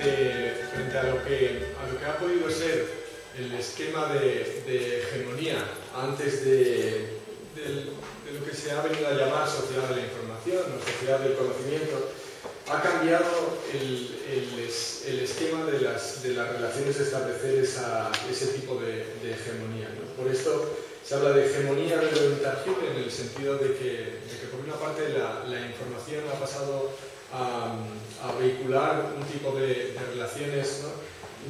frente, a, lo que, ha podido ser el esquema de, hegemonía antes de, lo que se ha venido a llamar sociedad de la información o sociedad del conocimiento, ha cambiado el, esquema de las, relaciones de establecer ese tipo de, hegemonía. Por esto se habla de hegemonía de en el sentido de que, que por una parte la, la, información ha pasado a, a, vehicular un tipo de, relaciones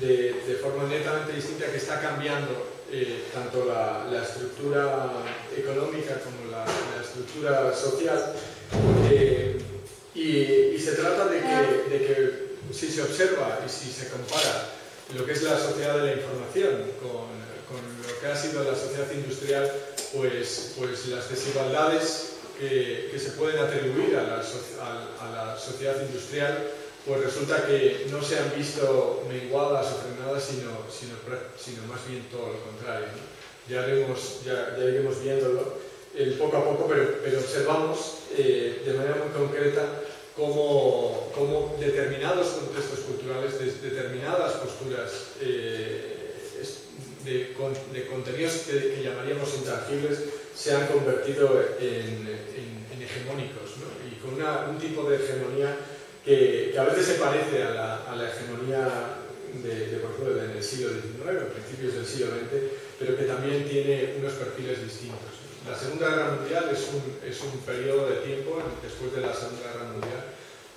de, de, forma netamente distinta que está cambiando eh, tanto la, la, estructura económica como la, la estructura social. Eh, y, se trata de que, de que, si se observa y si se compara lo que es la sociedad de la información con, con lo que ha sido la sociedad industrial, pues, pues las desigualdades que, que se pueden atribuir a la, a, la, sociedad industrial, pues resulta que no se han visto menguadas o frenadas, sino, sino, sino más bien todo lo contrario. Ya, haremos, ya, ya iremos viéndolo el poco a poco, pero, pero observamos eh, de manera muy concreta cómo, cómo determinados contextos culturales, determinadas posturas eh, de, de, contenidos que, llamaríamos intangibles se han convertido en, en, hegemónicos ¿no? y con una, un tipo de hegemonía que, que, a veces se parece a la, a la hegemonía de, de, por ejemplo, del siglo XIX, principios del siglo XX, pero que también tiene unos perfiles distintos. La Segunda Guerra Mundial es un, es un periodo de tiempo, después de la Segunda Guerra Mundial,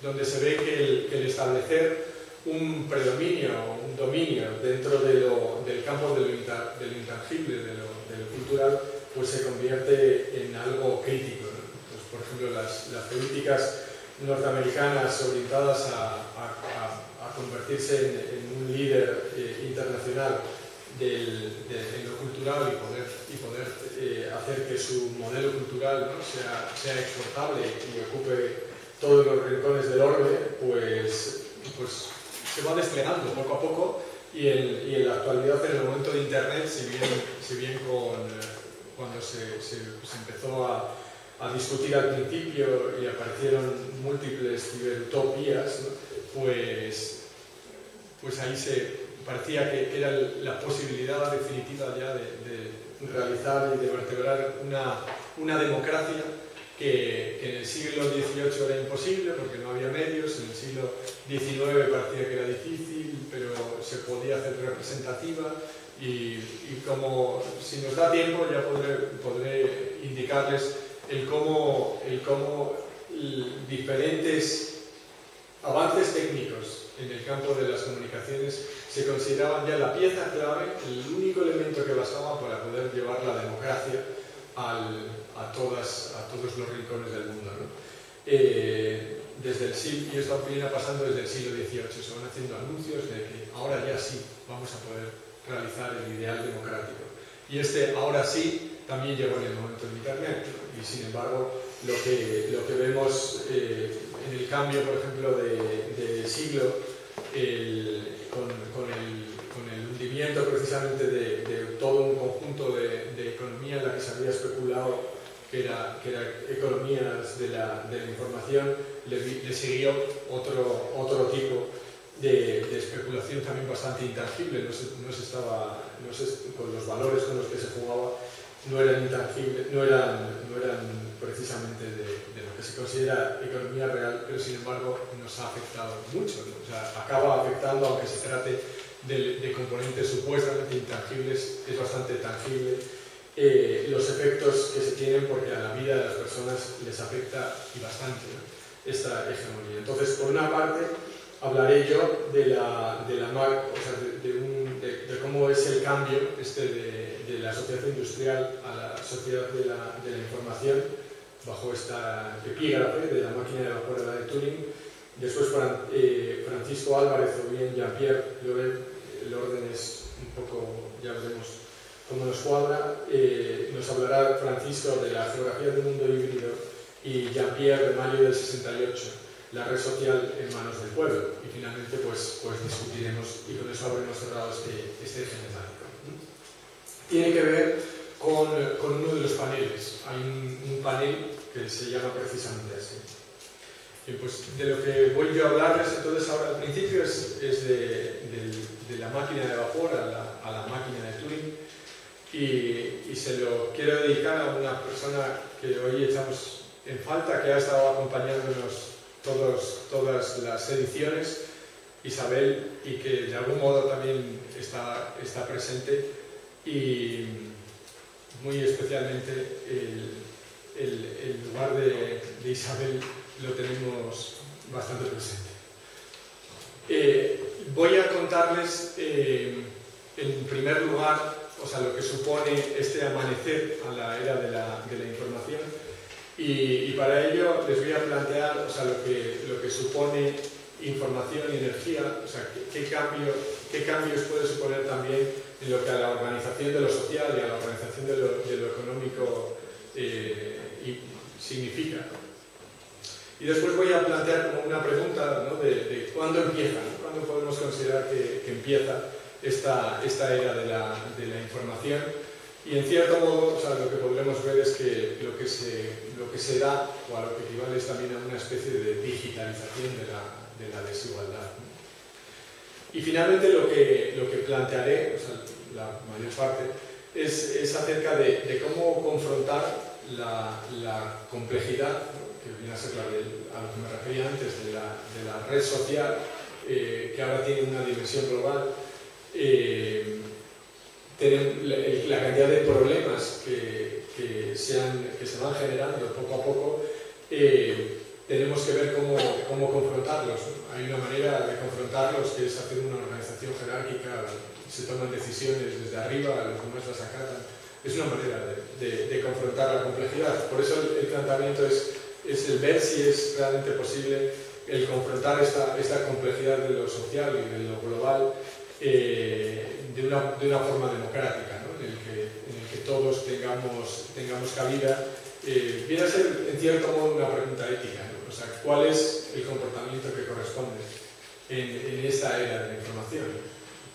donde se ve que el, que el establecer un predominio un dominio dentro de lo, del campo de lo intangible, de lo, de lo, cultural, pues se convierte en algo crítico. Pues, por ejemplo, las, las, políticas norteamericanas orientadas a, a, convertirse en, un líder eh, internacional del, de, en lo cultural y poder, y poder eh, hacer que su modelo cultural ¿no? sea, sea exportable y ocupe todos los rincones del orbe, pues, pues se va desplegando poco a poco y en, y en, la actualidad, en el momento de Internet, si bien, si bien con, cuando se, se, se empezó a, a discutir al principio y aparecieron múltiples ciberutopías, ¿no? pues, pues ahí se parecía que era la posibilidad definitiva ya de, de realizar y de vertebrar una, una democracia que, que en el siglo XVIII era imposible porque no había medios, en el siglo XIX parecía que era difícil, pero se podía hacer representativa, y, y como si nos da tiempo ya podré, podré indicarles el cómo, el cómo diferentes avances técnicos en el campo de las comunicaciones se consideraban ya la pieza clave, el único elemento que bastaba para poder llevar la democracia al, a, todas, a todos los rincones del mundo. ¿no? Eh, desde el siglo, y esto viene pasando desde el siglo XVIII, se van haciendo anuncios de que ahora ya sí vamos a poder realizar el ideal democrático. Y este ahora sí también llegó en el momento de Internet. Y sin embargo, lo que, lo que vemos eh, en el cambio, por ejemplo, de, siglo, con, el, con, el, hundimiento precisamente de, todo un conjunto de, de economía en la que se había especulado que era, que era economías de la, la información, le, le, siguió otro, otro tipo de, especulación también bastante intangible, no se, no se estaba, no se, con los valores con los que se jugaba no eran intangibles, no eran, no eran precisamente de, de, lo que se considera economía real, pero sin embargo nos ha afectado mucho, ¿no? o sea, acaba afectando, aunque se trate de, de componentes supuestamente intangibles, es bastante tangible eh, los efectos que se tienen porque a la vida de las personas les afecta y bastante ¿no? esta hegemonía. Entonces, por una parte, hablaré yo de, la, de, la, o sea, de, de, cómo es el cambio este de, la sociedad industrial a la sociedad de la, la información bajo esta epígrafe de la máquina de la de Turing. Después eh, Francisco Álvarez o bien Jean-Pierre Loret, el orden es un poco, ya veremos como nos cuadra, eh, nos hablará Francisco de la geografía del mundo híbrido y Jean-Pierre de mayo del 68, la red social en manos del pueblo. Y finalmente pues, pues discutiremos y con eso habremos cerrado este, este eje temático. Tiene que ver con, con, uno de los paneles. Hay un, un, panel que se llama precisamente así. pues de lo que voy yo a hablarles entonces ahora al principio es, es de, la máquina de vapor a la, a la máquina de Turing y, y, se lo quiero dedicar a una persona que hoy echamos en falta, que ha estado acompañándonos todos, todas las ediciones, Isabel, y que de algún modo también está, está presente y muy especialmente el, el, lugar de, Isabel lo tenemos bastante presente. Eh, voy a contarles eh, en primer lugar o sea, lo que supone este amanecer a la era de la, de la información y, para ello les voy a plantear o sea, lo, que, lo que supone información y energía, o sea, qué, cambio, qué cambios puede suponer también en lo que a la organización de lo social y a la organización de lo, de lo económico eh, significa. Y después voy a plantear como una pregunta ¿no? de, cuándo empieza, cuándo podemos considerar que, empieza esta, esta era de la, de la, información. Y en cierto modo, o sea, lo que podremos ver es que lo que, se, lo que se da, o a lo que equivale es también a una especie de digitalización de la, de la desigualdad. Y finalmente lo que, lo que plantearé, o sea, la mayor parte, es, es acerca de, de, cómo confrontar la, la complejidad que viene a ser la de, a lo que me refería antes, de la, de la red social, eh, que ahora tiene una dimensión global, eh, la, cantidad de problemas que, que, se que, se van generando poco a poco, eh, tenemos que ver cómo, cómo confrontarlos. Hay una manera de confrontarlos que es hacer una organización jerárquica, se toman decisiones desde arriba, los demás las acatan. Es una manera de, de, confrontar la complejidad. Por eso el, el planteamiento es es el ver si es realmente posible el confrontar esta, esta complejidad de lo social y de lo global eh, de, una, de, una, forma democrática, ¿no? en, el que, en, el que, todos tengamos, tengamos cabida. Eh, viene a ser, en cierto modo, una pregunta ética. ¿no? O sea, ¿cuál es el comportamiento que corresponde en, en esta era de la información?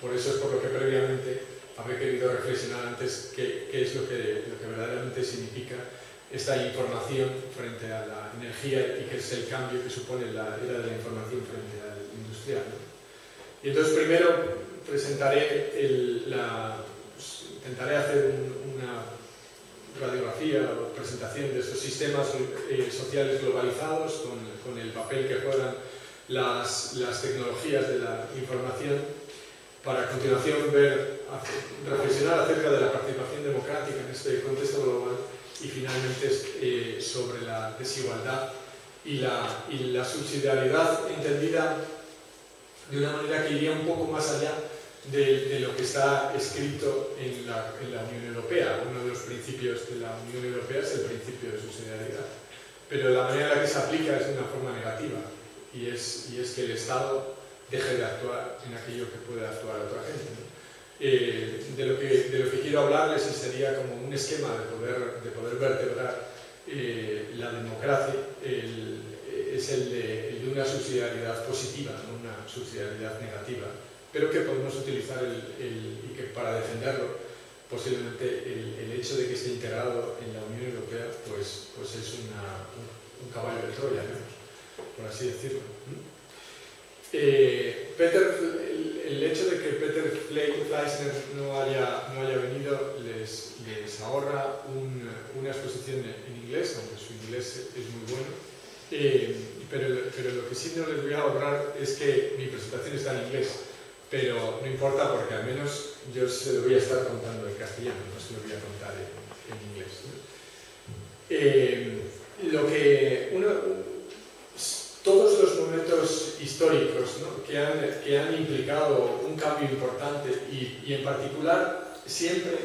Por eso es por lo que previamente habría querido reflexionar antes qué, qué es lo que, lo que verdaderamente significa esta información frente a la energía y que es el cambio que supone la era de la información frente al industrial. Y entonces primero presentaré pues, intentaré hacer una radiografía o presentación de estos sistemas eh, sociales globalizados con, con, el papel que juegan las, las tecnologías de la información para a continuación reflexionar acerca de la participación democrática en este contexto global y finalmente eh, sobre la desigualdad y la, y la subsidiariedad entendida de una manera que iría un poco más allá de, lo que está escrito en la, Unión Europea. Uno de los principios de la Unión Europea es el principio de subsidiariedad, pero la manera en la que se aplica es de una forma negativa y es, y es que el Estado deje de actuar en aquello que puede actuar otra gente. Eh, de, lo que, de, lo que, quiero hablarles sería como un esquema de poder, de poder vertebrar eh, la democracia, es el de, el de, una subsidiariedad positiva, no una subsidiariedad negativa, pero que podemos utilizar el, y que para defenderlo posiblemente el, hecho de que esté integrado en la Unión Europea pues, pues es un, un, caballo de Troya, por así decirlo. Eh, Peter, el, hecho de que Peter Fleisner no haya, no haya venido les, les ahorra un, una exposición en inglés, aunque su inglés es muy bueno. Eh, pero, pero, lo que sí no les voy a ahorrar es que mi presentación está en inglés, pero no importa porque al menos yo se lo voy a estar contando en castellano, no se lo voy a contar en, en inglés. Eh, lo que uno, todos los momentos históricos ¿no? que, han, que, han, implicado un cambio importante y, y en particular siempre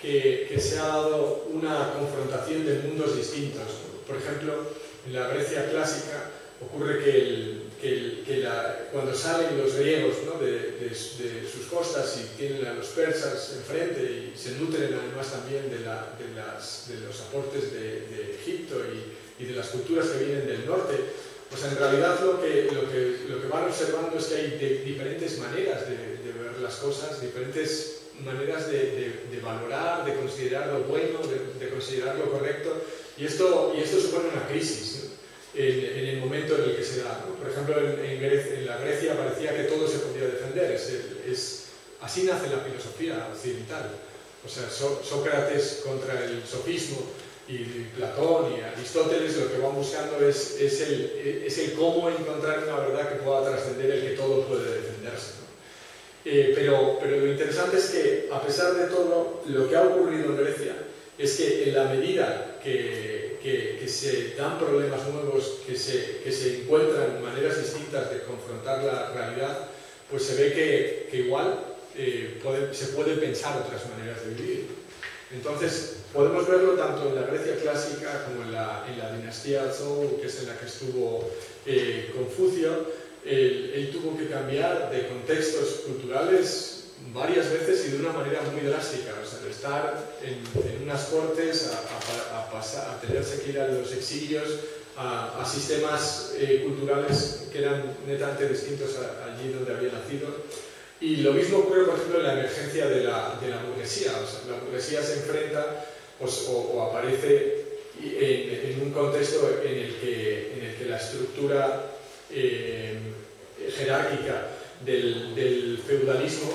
que, que, se ha dado una confrontación de mundos distintos. Por ejemplo, en la Grecia clásica ocurre que, el, que, que la, cuando salen los griegos de, de, de, sus costas y tienen a los persas enfrente y se nutren además también de, la, las, los aportes de, Egipto y, de las culturas que vienen del norte, pues en realidad lo que, lo que, lo que van observando es que hay de, diferentes maneras de, de, ver las cosas, diferentes maneras de, de valorar, de considerar lo bueno, de, considerar lo correcto, y esto, y esto supone una crisis. En, el momento en el que se da. Por ejemplo, en, la Grecia parecía que todo se podía defender. Es, así nace la filosofía occidental. O sea, Sócrates contra el sofismo y Platón y Aristóteles lo que van buscando es, es, el, es el cómo encontrar una verdad que pueda trascender el que todo puede defenderse. Eh, pero, pero lo interesante es que, a pesar de todo, lo que ha ocurrido en Grecia es que en la medida que, que, se dan problemas nuevos, que se, que se, encuentran maneras distintas de confrontar la realidad, pues se ve que, igual eh, se puede pensar otras maneras de vivir. Entonces, podemos verlo tanto en la Grecia clásica como en la, en la dinastía Zhou, que es en la que estuvo eh, Confucio, él, tuvo que cambiar de contextos culturales varias veces y de una manera muy drástica. O sea, de estar en, unas cortes a, a, tenerse que ir a los exilios, a, sistemas eh, culturales que eran netamente distintos allí donde había nacido. Y lo mismo ocurre, por ejemplo, en la emergencia de la, de la burguesía. La burguesía se enfrenta pues, o, aparece en, en, un contexto en el que, en el que la estructura eh, jerárquica del, feudalismo,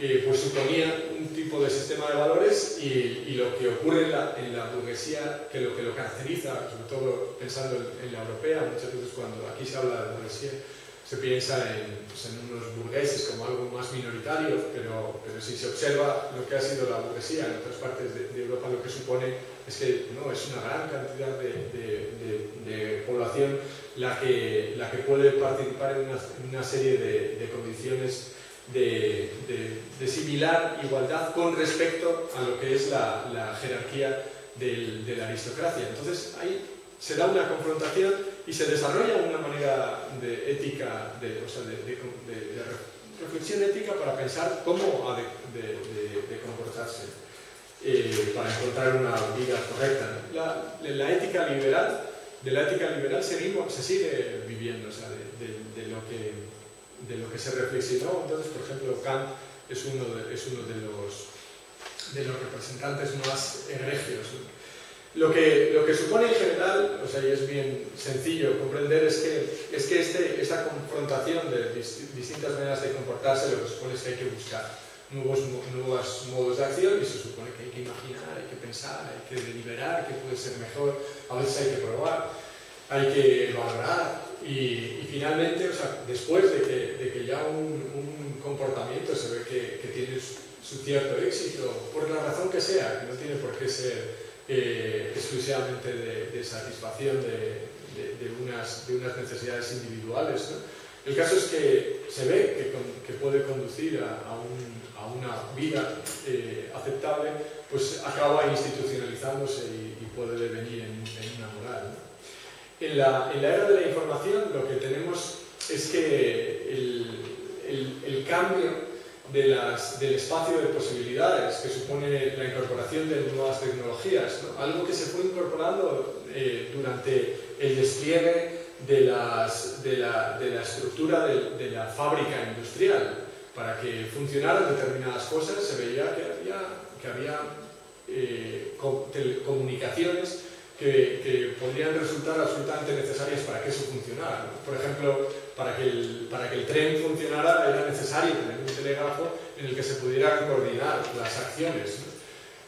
eh, pues suponía un tipo de sistema de valores y, lo que ocurre en la, burguesía, que lo que lo caracteriza, sobre todo pensando en, la europea, muchas veces cuando aquí se habla de burguesía, se piensa en, pues, unos burgueses como algo más minoritario, pero, pero, si se observa lo que ha sido la burguesía en otras partes de, Europa, lo que supone es que no, es una gran cantidad de población la que, la que puede participar en una, serie de, condiciones de, similar igualdad con respecto a lo que es la, jerarquía de la aristocracia. Entonces ahí se da una confrontación y se desarrolla una manera de ética, de, o sea, de, reflexión ética para pensar cómo de, comportarse eh, para encontrar una vida correcta. La, la ética liberal de la ética liberal seguimos, se sigue viviendo, o sea, de, lo que, de lo que se reflexionó. Entonces, por ejemplo, Kant es uno de, es uno de, los, de los representantes más egregios. Lo, que, lo que supone en general, o sea, y es bien sencillo comprender, es que, es que este, esta confrontación de distintas maneras de comportarse lo que supone es que hay que buscar nuevos, nuevos modos de acción y se supone que hay que imaginar, hay que pensar, hay que deliberar qué puede ser mejor, a veces hay que probar, hay que valorar y, finalmente, o sea, después de que, de que ya un, comportamiento se ve que, tiene su, cierto éxito, por la razón que sea, que no tiene por qué ser eh, exclusivamente de, satisfacción de, unas, de unas necesidades individuales. El caso es que se ve que, puede conducir a, a una vida eh, aceptable, pues acaba institucionalizándose y, puede devenir en, una moral. En, la, en, la, era de la información lo que tenemos es que el, el, cambio de las, del espacio de posibilidades que supone la incorporación de nuevas tecnologías, algo que se fue incorporando eh, durante el despliegue de, las, de, la, de la estructura de, de la fábrica industrial. Para que funcionaran determinadas cosas se veía que había, que había eh, comunicaciones que, que, podrían resultar absolutamente necesarias para que eso funcionara. Por ejemplo, para que, el, para que el tren funcionara era necesario tener un telégrafo en el que se pudieran coordinar las acciones.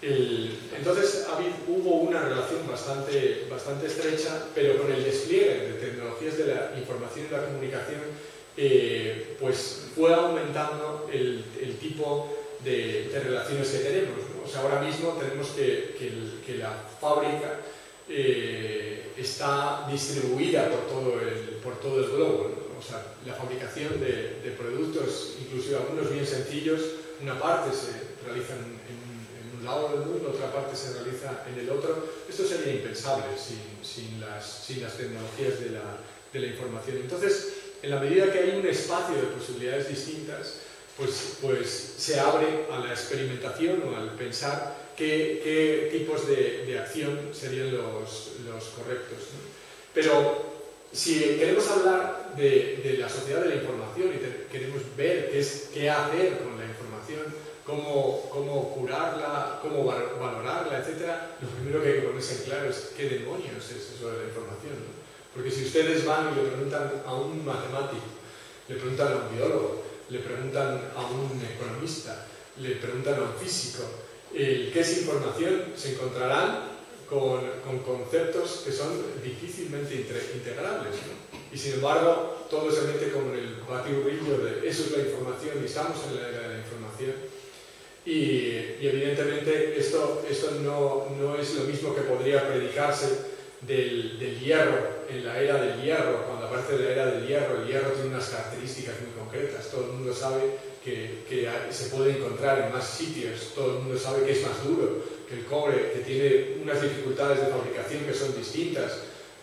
entonces hubo una relación bastante, bastante estrecha, pero con el despliegue de tecnologías de la información y la comunicación eh, pues fue aumentando el, tipo de, relaciones que tenemos. O sea, ahora mismo tenemos que, que, la fábrica eh, está distribuida por todo el, por todo el globo. O sea, la fabricación de, de, productos, inclusive algunos bien sencillos, una parte se realiza en, en, un lado del mundo, otra parte se realiza en el otro. Esto sería impensable sin, sin, las, sin las tecnologías de la, de la información. Entonces, en la medida que hay un espacio de posibilidades distintas, pues, pues se abre a la experimentación o al pensar qué, tipos de, acción serían los, los correctos. Pero si queremos hablar de, la sociedad de la información y queremos ver qué, es, qué hacer con la información, cómo, cómo curarla, cómo valorarla, etc., lo primero que hay que ponerse en claro es qué demonios es eso de la información. Porque si ustedes van y le preguntan a un matemático, le preguntan a un biólogo, le preguntan a un economista, le preguntan a un físico, el qué es información, se encontrarán con, con conceptos que son difícilmente integrables. Y sin embargo, todo se mete como en el batiburrillo de eso es la información y estamos en la era de la información. Y, y evidentemente esto, esto no, no, es lo mismo que podría predicarse del, hierro, en la era del hierro, cuando aparece la era del hierro, el hierro tiene unas características muy concretas, todo el mundo sabe que, se puede encontrar en más sitios, todo el mundo sabe que es más duro que el cobre, que tiene unas dificultades de fabricación que son distintas.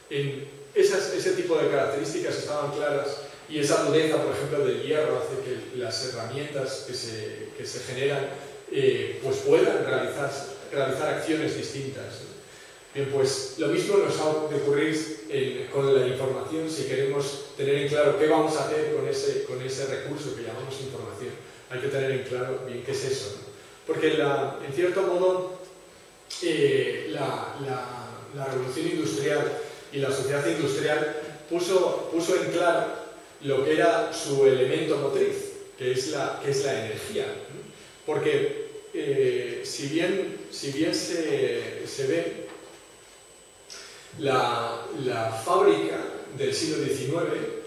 En ese tipo de características estaban claras y esa dureza, por ejemplo, del hierro hace que las herramientas que se, que se generan eh, pues puedan realizar, realizar acciones distintas. Bien, pues lo mismo nos ha de ocurrir con la información si queremos tener en claro qué vamos a hacer con ese, con ese recurso que llamamos información. Hay que tener en claro bien qué es eso. Porque en cierto modo eh, la, la, la, revolución industrial y la sociedad industrial puso, puso en claro lo que era su elemento motriz, que es la, que es la energía. Porque eh, si bien, si bien se, se ve la, la, fábrica del siglo XIX,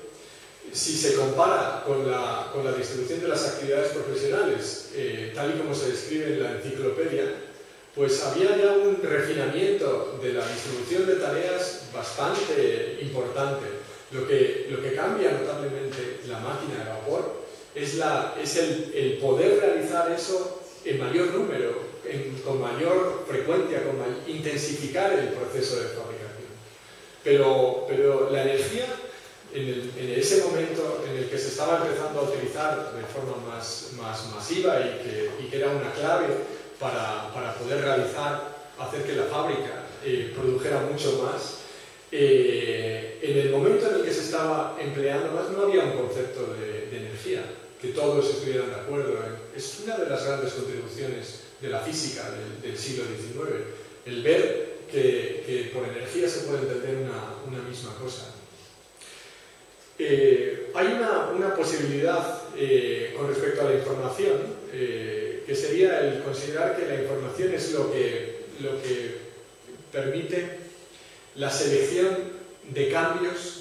si se compara con la, con la distribución de las actividades profesionales, eh, tal y como se describe en la enciclopedia, pues había ya un refinamiento de la distribución de tareas bastante importante. Lo que, lo que cambia notablemente la máquina de vapor es, la, es el, el poder realizar eso en mayor número, en, con mayor frecuencia, con intensificar el proceso de fabricación. Pero, pero la energía, en, en, ese momento en el que se estaba empezando a utilizar de forma más, más masiva y que, y que, era una clave para, para, poder realizar, hacer que la fábrica eh, produjera mucho más, eh, en el momento en el que se estaba empleando más no había un concepto de, de energía, que todos estuvieran de acuerdo. Es una de las grandes contribuciones de la física del, del siglo XIX, el ver que, por energía se puede entender una, misma cosa. Eh, hay una, una posibilidad eh, con respecto a la información, eh, que sería el considerar que la información es lo que, lo que permite la selección de cambios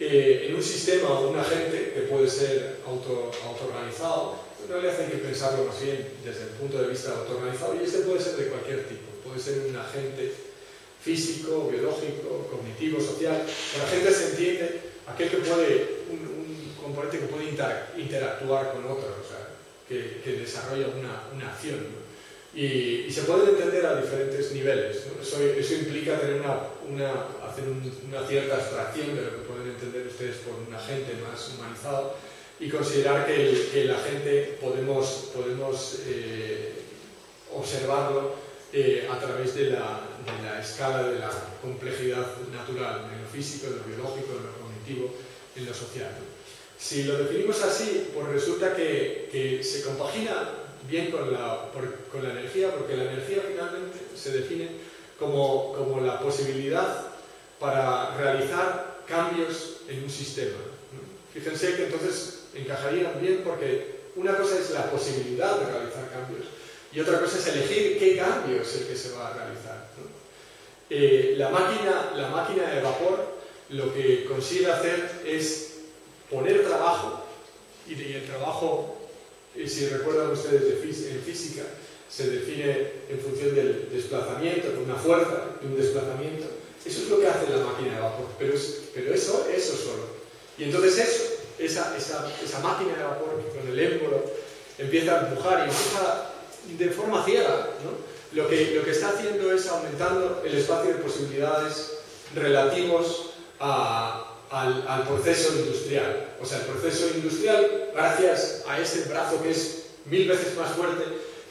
en un sistema o un agente que puede ser auto, autoorganizado. En realidad hay que pensarlo más bien desde el punto de vista autoorganizado y este puede ser de cualquier tipo puede ser un agente físico, biológico, cognitivo, social. La gente se entiende aquel que puede, un, un componente que puede inter, interactuar con otros, o sea, que, que, desarrolla una, una acción. ¿no? Y, y, se puede entender a diferentes niveles. ¿no? Eso, eso, implica tener una, una, hacer un, una cierta abstracción de lo que pueden entender ustedes por un agente más humanizado y considerar que el, que el agente podemos, podemos eh, observarlo eh, a través de la, de la, escala de la complejidad natural, en lo físico, en lo biológico, en lo cognitivo, en lo social. Si lo definimos así, pues resulta que, que se compagina bien con la, por, con la, energía, porque la energía finalmente se define como, como la posibilidad para realizar cambios en un sistema. Fíjense que entonces encajarían bien porque una cosa es la posibilidad de realizar cambios y otra cosa es elegir qué cambio es el que se va a realizar. ¿no? Eh, la, máquina, la máquina de vapor lo que consigue hacer es poner trabajo, y, el trabajo, eh, si recuerdan ustedes de en física, se define en función del desplazamiento, con una fuerza de un desplazamiento. Eso es lo que hace la máquina de vapor, pero, es, pero eso, eso solo. Y entonces eso, esa, esa, esa máquina de vapor con el émbolo empieza a empujar y empieza de forma ciega. ¿no? Lo, que, lo que está haciendo es aumentando el espacio de posibilidades relativos al, proceso industrial. O sea, el proceso industrial, gracias a ese brazo que es mil veces más fuerte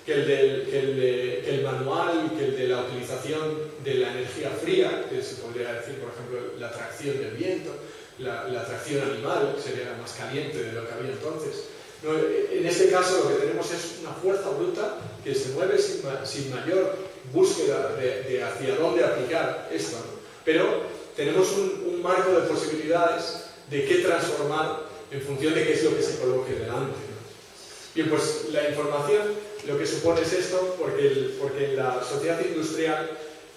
que el, del, que el, que el manual que el de la utilización de la energía fría, que se podría decir, por ejemplo, la tracción del viento, la, la tracción animal, sería más caliente de lo que había entonces, no, en este caso lo que tenemos es una fuerza bruta que se mueve sin, mayor búsqueda de, hacia dónde aplicar esto. ¿no? Pero tenemos un, un marco de posibilidades de qué transformar en función de qué es lo que se coloque delante. Bien, pues la información lo que supone es esto, porque, porque en la sociedad industrial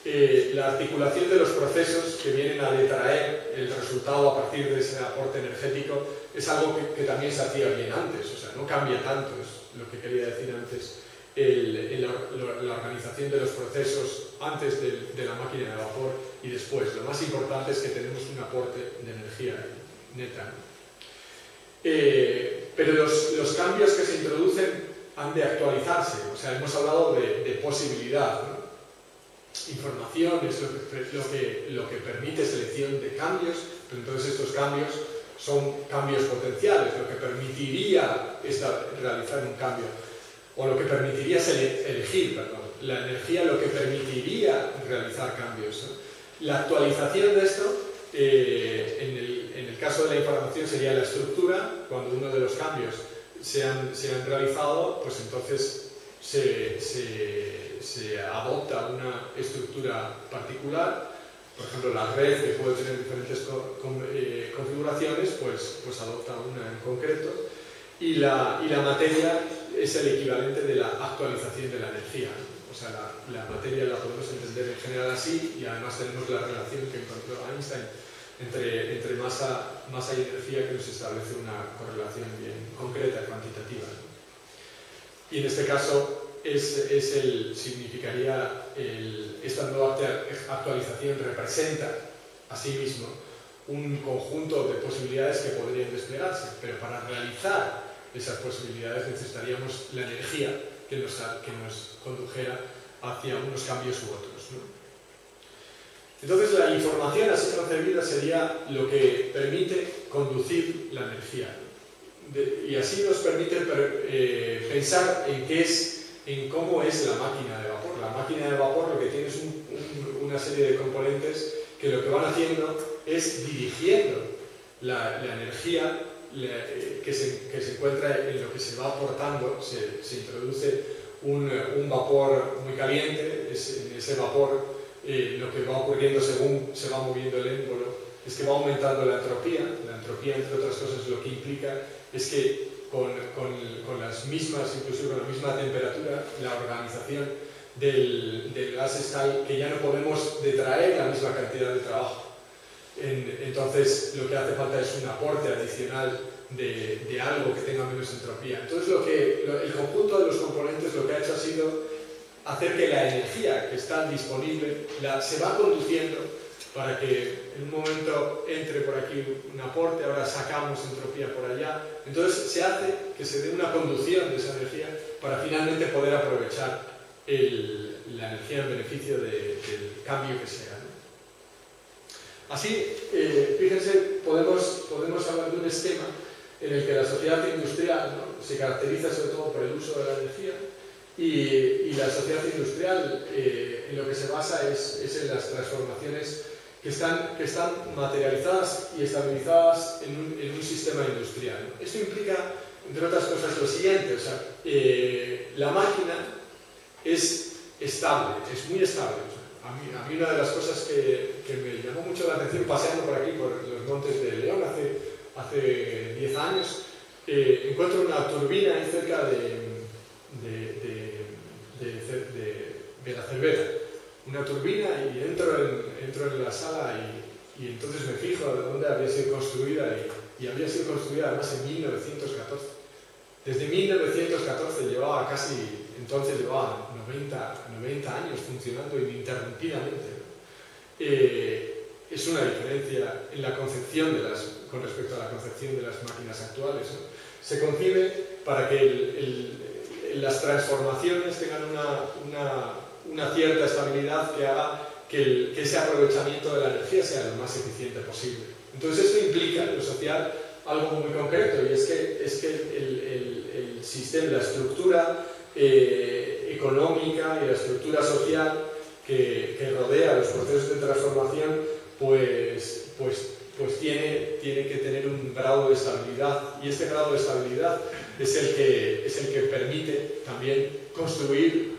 eh, la articulación de los procesos que vienen a detraer el resultado a partir de ese aporte energético es algo que, también se hacía bien antes, o sea, no cambia tanto, es lo que quería decir antes, la organización de los procesos antes de, la máquina de vapor y después. Lo más importante es que tenemos un aporte de energía neta. Eh, pero los, cambios que se introducen han de actualizarse, o sea, hemos hablado de, posibilidad. Información es lo que, lo que permite selección de cambios, pero entonces estos cambios son cambios potenciales, lo que permitiría realizar un cambio, o lo que permitiría elegir, perdón, la energía lo que permitiría realizar cambios. La actualización de esto, eh, en, el, caso de la información, sería la estructura, cuando uno de los cambios se han, se han realizado, pues entonces se, adopta una estructura particular por ejemplo, la red, que puede tener diferentes eh, configuraciones, pues, pues adopta una en concreto. Y la, y la materia es el equivalente de la actualización de la energía. O sea, la, materia la podemos entender en general así y además tenemos la relación que encontró Einstein entre, entre masa, masa y energía que nos establece una correlación bien concreta, cuantitativa. Y en este caso, es, es el, significaría esta nueva actualización representa a sí mismo un conjunto de posibilidades que podrían desplegarse, pero para realizar esas posibilidades necesitaríamos la energía que nos, que nos condujera hacia unos cambios u otros. Entonces la información así concebida sería lo que permite conducir la energía y así nos permite eh, pensar en qué es en cómo es la máquina de vapor. La máquina de vapor lo que tiene es una serie de componentes que lo que van haciendo es dirigiendo la, energía eh, que, se, que, se, encuentra en lo que se va aportando, se, se introduce un, un, vapor muy caliente, es, en ese vapor eh, lo que va ocurriendo según se va moviendo el émbolo es que va aumentando la entropía, la entropía entre otras cosas lo que implica es que con, con, las mismas, incluso con la misma temperatura, la organización del, del, gas es tal que ya no podemos detraer la misma cantidad de trabajo. entonces, lo que hace falta es un aporte adicional de, de algo que tenga menos entropía. Entonces, lo que, el conjunto de los componentes lo que ha hecho ha sido hacer que la energía que está disponible la, se va conduciendo para que en un momento entre por aquí un aporte, ahora sacamos entropía por allá. Entonces se hace que se dé una conducción de esa energía para finalmente poder aprovechar la energía en beneficio del cambio que sea. Así, eh, fíjense, podemos, podemos hablar de un esquema en el que la sociedad industrial se caracteriza sobre todo por el uso de la energía y, la sociedad industrial eh, en lo que se basa es en las transformaciones que están, que están materializadas y estabilizadas en un, en un sistema industrial. Esto implica, entre otras cosas, lo siguiente, o sea, eh, la máquina es estable, es muy estable. a, mí, a, mí, una de las cosas que, que, me llamó mucho la atención paseando por aquí, por los montes de León, hace 10 años, eh, encuentro una turbina ahí cerca de, de, de, de la cerveza una turbina y entro en, entro en la sala y, y, entonces me fijo de dónde había sido construida y, y, había sido construida además en 1914. Desde 1914 llevaba casi, entonces llevaba 90, 90 años funcionando ininterrumpidamente. Eh, es una diferencia en la concepción de las, con respecto a la concepción de las máquinas actuales. Se concibe para que el, el, las transformaciones tengan una, una una cierta estabilidad que haga que, ese aprovechamiento de la energía sea lo más eficiente posible. Entonces esto implica en lo social algo muy concreto y es que, es que el, sistema, la estructura eh, económica y la estructura social que, que, rodea los procesos de transformación pues, pues, pues tiene, tiene que tener un grado de estabilidad y este grado de estabilidad es el que, es el que permite también construir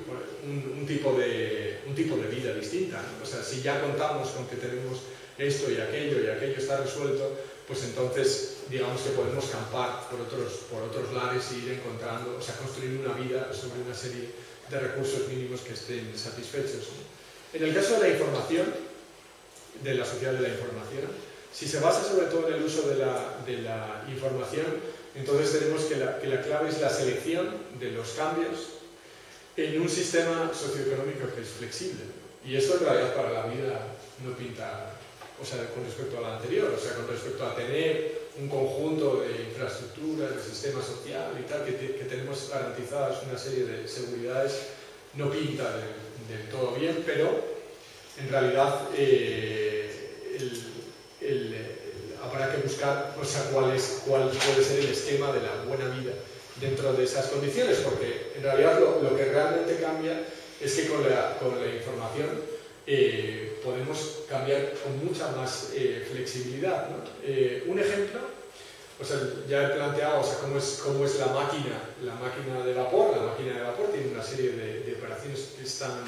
un, tipo de, un tipo de vida distinta. O sea, si ya contamos con que tenemos esto y aquello y aquello está resuelto, pues entonces digamos que podemos campar por otros, por otros lares y ir encontrando, o sea, construir una vida sobre una serie de recursos mínimos que estén satisfechos. En el caso de la información, de la sociedad de la información, si se basa sobre todo en el uso de la, de la información, entonces tenemos que la, que la clave es la selección de los cambios en un sistema socioeconómico que es flexible. Y esto en realidad para la vida no pinta, o sea, con respecto a la anterior, o sea, con respecto a tener un conjunto de infraestructuras, de sistema social y tal, que, que tenemos garantizadas una serie de seguridades, no pinta del, todo bien, pero en realidad eh, el, habrá que buscar o sea, cuál, es, cuál puede ser el esquema de la buena vida dentro de esas condiciones, porque en realidad lo, que realmente cambia es que con la, con la información eh, podemos cambiar con mucha más eh, flexibilidad. Eh, un ejemplo, o sea, ya he planteado o sea, cómo, es, cómo es la máquina, la máquina de vapor. La máquina de vapor tiene una serie de, operaciones que están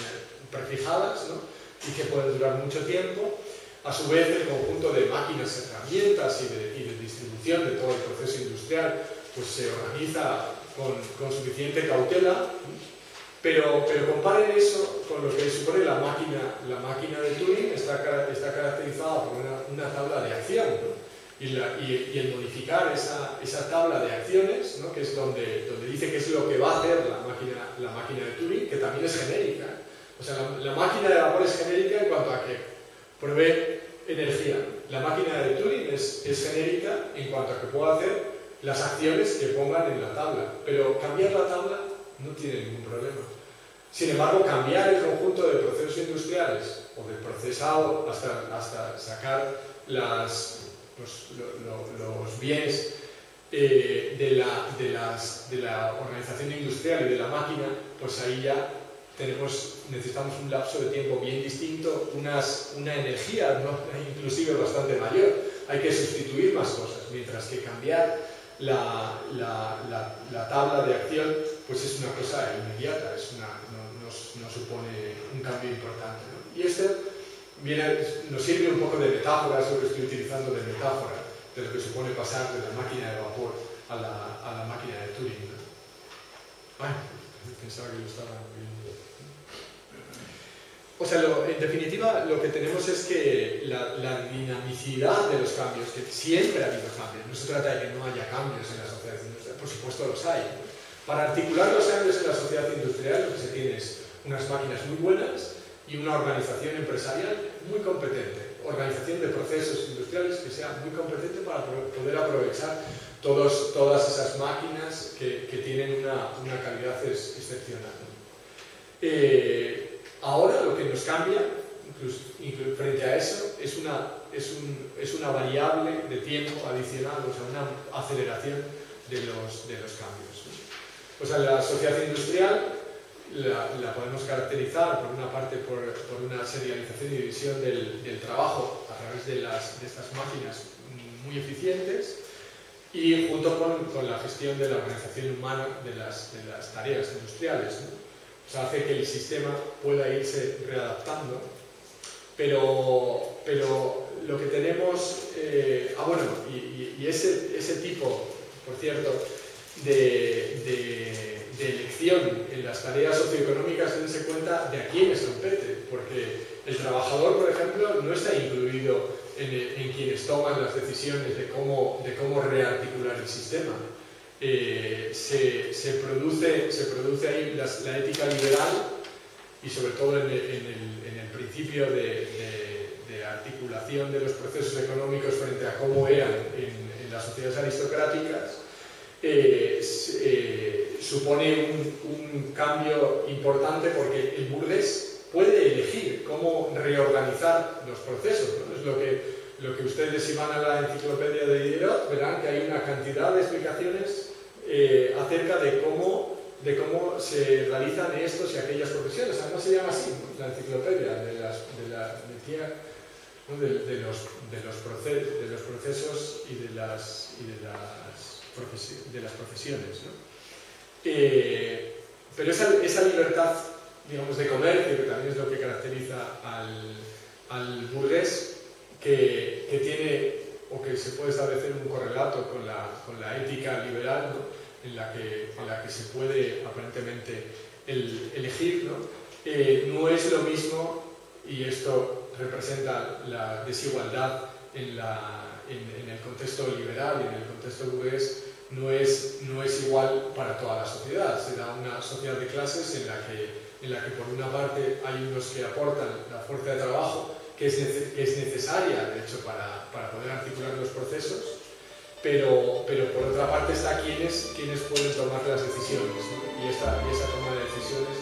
prefijadas ¿no? y que pueden durar mucho tiempo. A su vez, el conjunto de máquinas, herramientas y de, y de distribución de todo el proceso industrial pues se organiza con, con suficiente cautela, pero, pero, comparen eso con lo que supone la máquina, la máquina de Turing, está, está caracterizada por una, una tabla de acción, y, el modificar esa, esa, tabla de acciones, ¿no? que es donde, donde dice qué es lo que va a hacer la máquina, la máquina de Turing, que también es genérica. O sea, la, la máquina de vapor es genérica en cuanto a que provee energía. La máquina de Turing es, es genérica en cuanto a que puede hacer las acciones que pongan en la tabla, pero cambiar la tabla no tiene ningún problema. Sin embargo, cambiar el conjunto de procesos industriales o del procesado hasta, hasta sacar las, los, bienes eh, de, la, de, las, de, la, organización industrial y de la máquina, pues ahí ya tenemos, necesitamos un lapso de tiempo bien distinto, unas, una energía inclusive bastante mayor. Hay que sustituir más cosas, mientras que cambiar la, la, la, tabla de acción pues es una cosa inmediata, es una, no, no, supone un cambio importante. Y esto viene, nos sirve un poco de metáfora, eso que estoy utilizando de metáfora, de lo que supone pasar de la máquina de vapor a la, a máquina de Turing. Ay, pensaba que lo estaba. O sea, en definitiva, lo que tenemos es que la, dinamicidad de los cambios, que siempre ha habido cambios, no se trata de que no haya cambios en la sociedad industrial, por supuesto los hay. Para articular los cambios en la sociedad industrial, lo que se tiene es unas máquinas muy buenas y una organización empresarial muy competente. Organización de procesos industriales que sea muy competente para poder aprovechar todos, todas esas máquinas que, tienen una, calidad excepcional. Eh, Ahora lo que nos cambia, frente a eso, es una, variable de tiempo adicional, o sea, una aceleración de los, cambios. O sea, la sociedad industrial la, podemos caracterizar por una parte por, una serialización y división del, trabajo a través de, estas máquinas muy eficientes y junto con, la gestión de la organización humana de las, tareas industriales. Hace que el sistema pueda irse readaptando, pero, pero lo que tenemos, eh, ah bueno, y, ese, ese, tipo, por cierto, de, de, elección en las tareas socioeconómicas, dense cuenta de a quiénes compete, porque el trabajador, por ejemplo, no está incluido en, en quienes toman las decisiones de cómo, de cómo rearticular el sistema. Eh, se, se, produce, se produce ahí la, ética liberal y sobre todo en el, en el, principio de, de, articulación de los procesos económicos frente a cómo eran en, las sociedades aristocráticas, eh, eh, supone un, un, cambio importante porque el burgués puede elegir cómo reorganizar los procesos. Es lo que, lo que ustedes si van a la enciclopedia de Diderot verán que hay una cantidad de explicaciones eh, acerca de cómo, de cómo se realizan estos y aquellas profesiones. Además se llama así, la enciclopedia de, los, procesos, y de las, profesiones. Eh, pero esa, libertad digamos, de comercio, que también es lo que caracteriza al, al burgués, que la ética liberal, en, la que, en la que se puede aparentemente elegir, ¿no? Eh, no es lo mismo, y esto representa la desigualdad en, la, en, el contexto liberal y en el contexto burgués, no es, no es igual para toda la sociedad. Se da una sociedad de clases en la que en la que por una parte hay unos que aportan la fuerza de trabajo que es, que es necesaria, de hecho, para, para, poder articular los procesos, pero, pero por otra parte está quienes, quienes pueden tomar las decisiones, y, esta, y esa toma de decisiones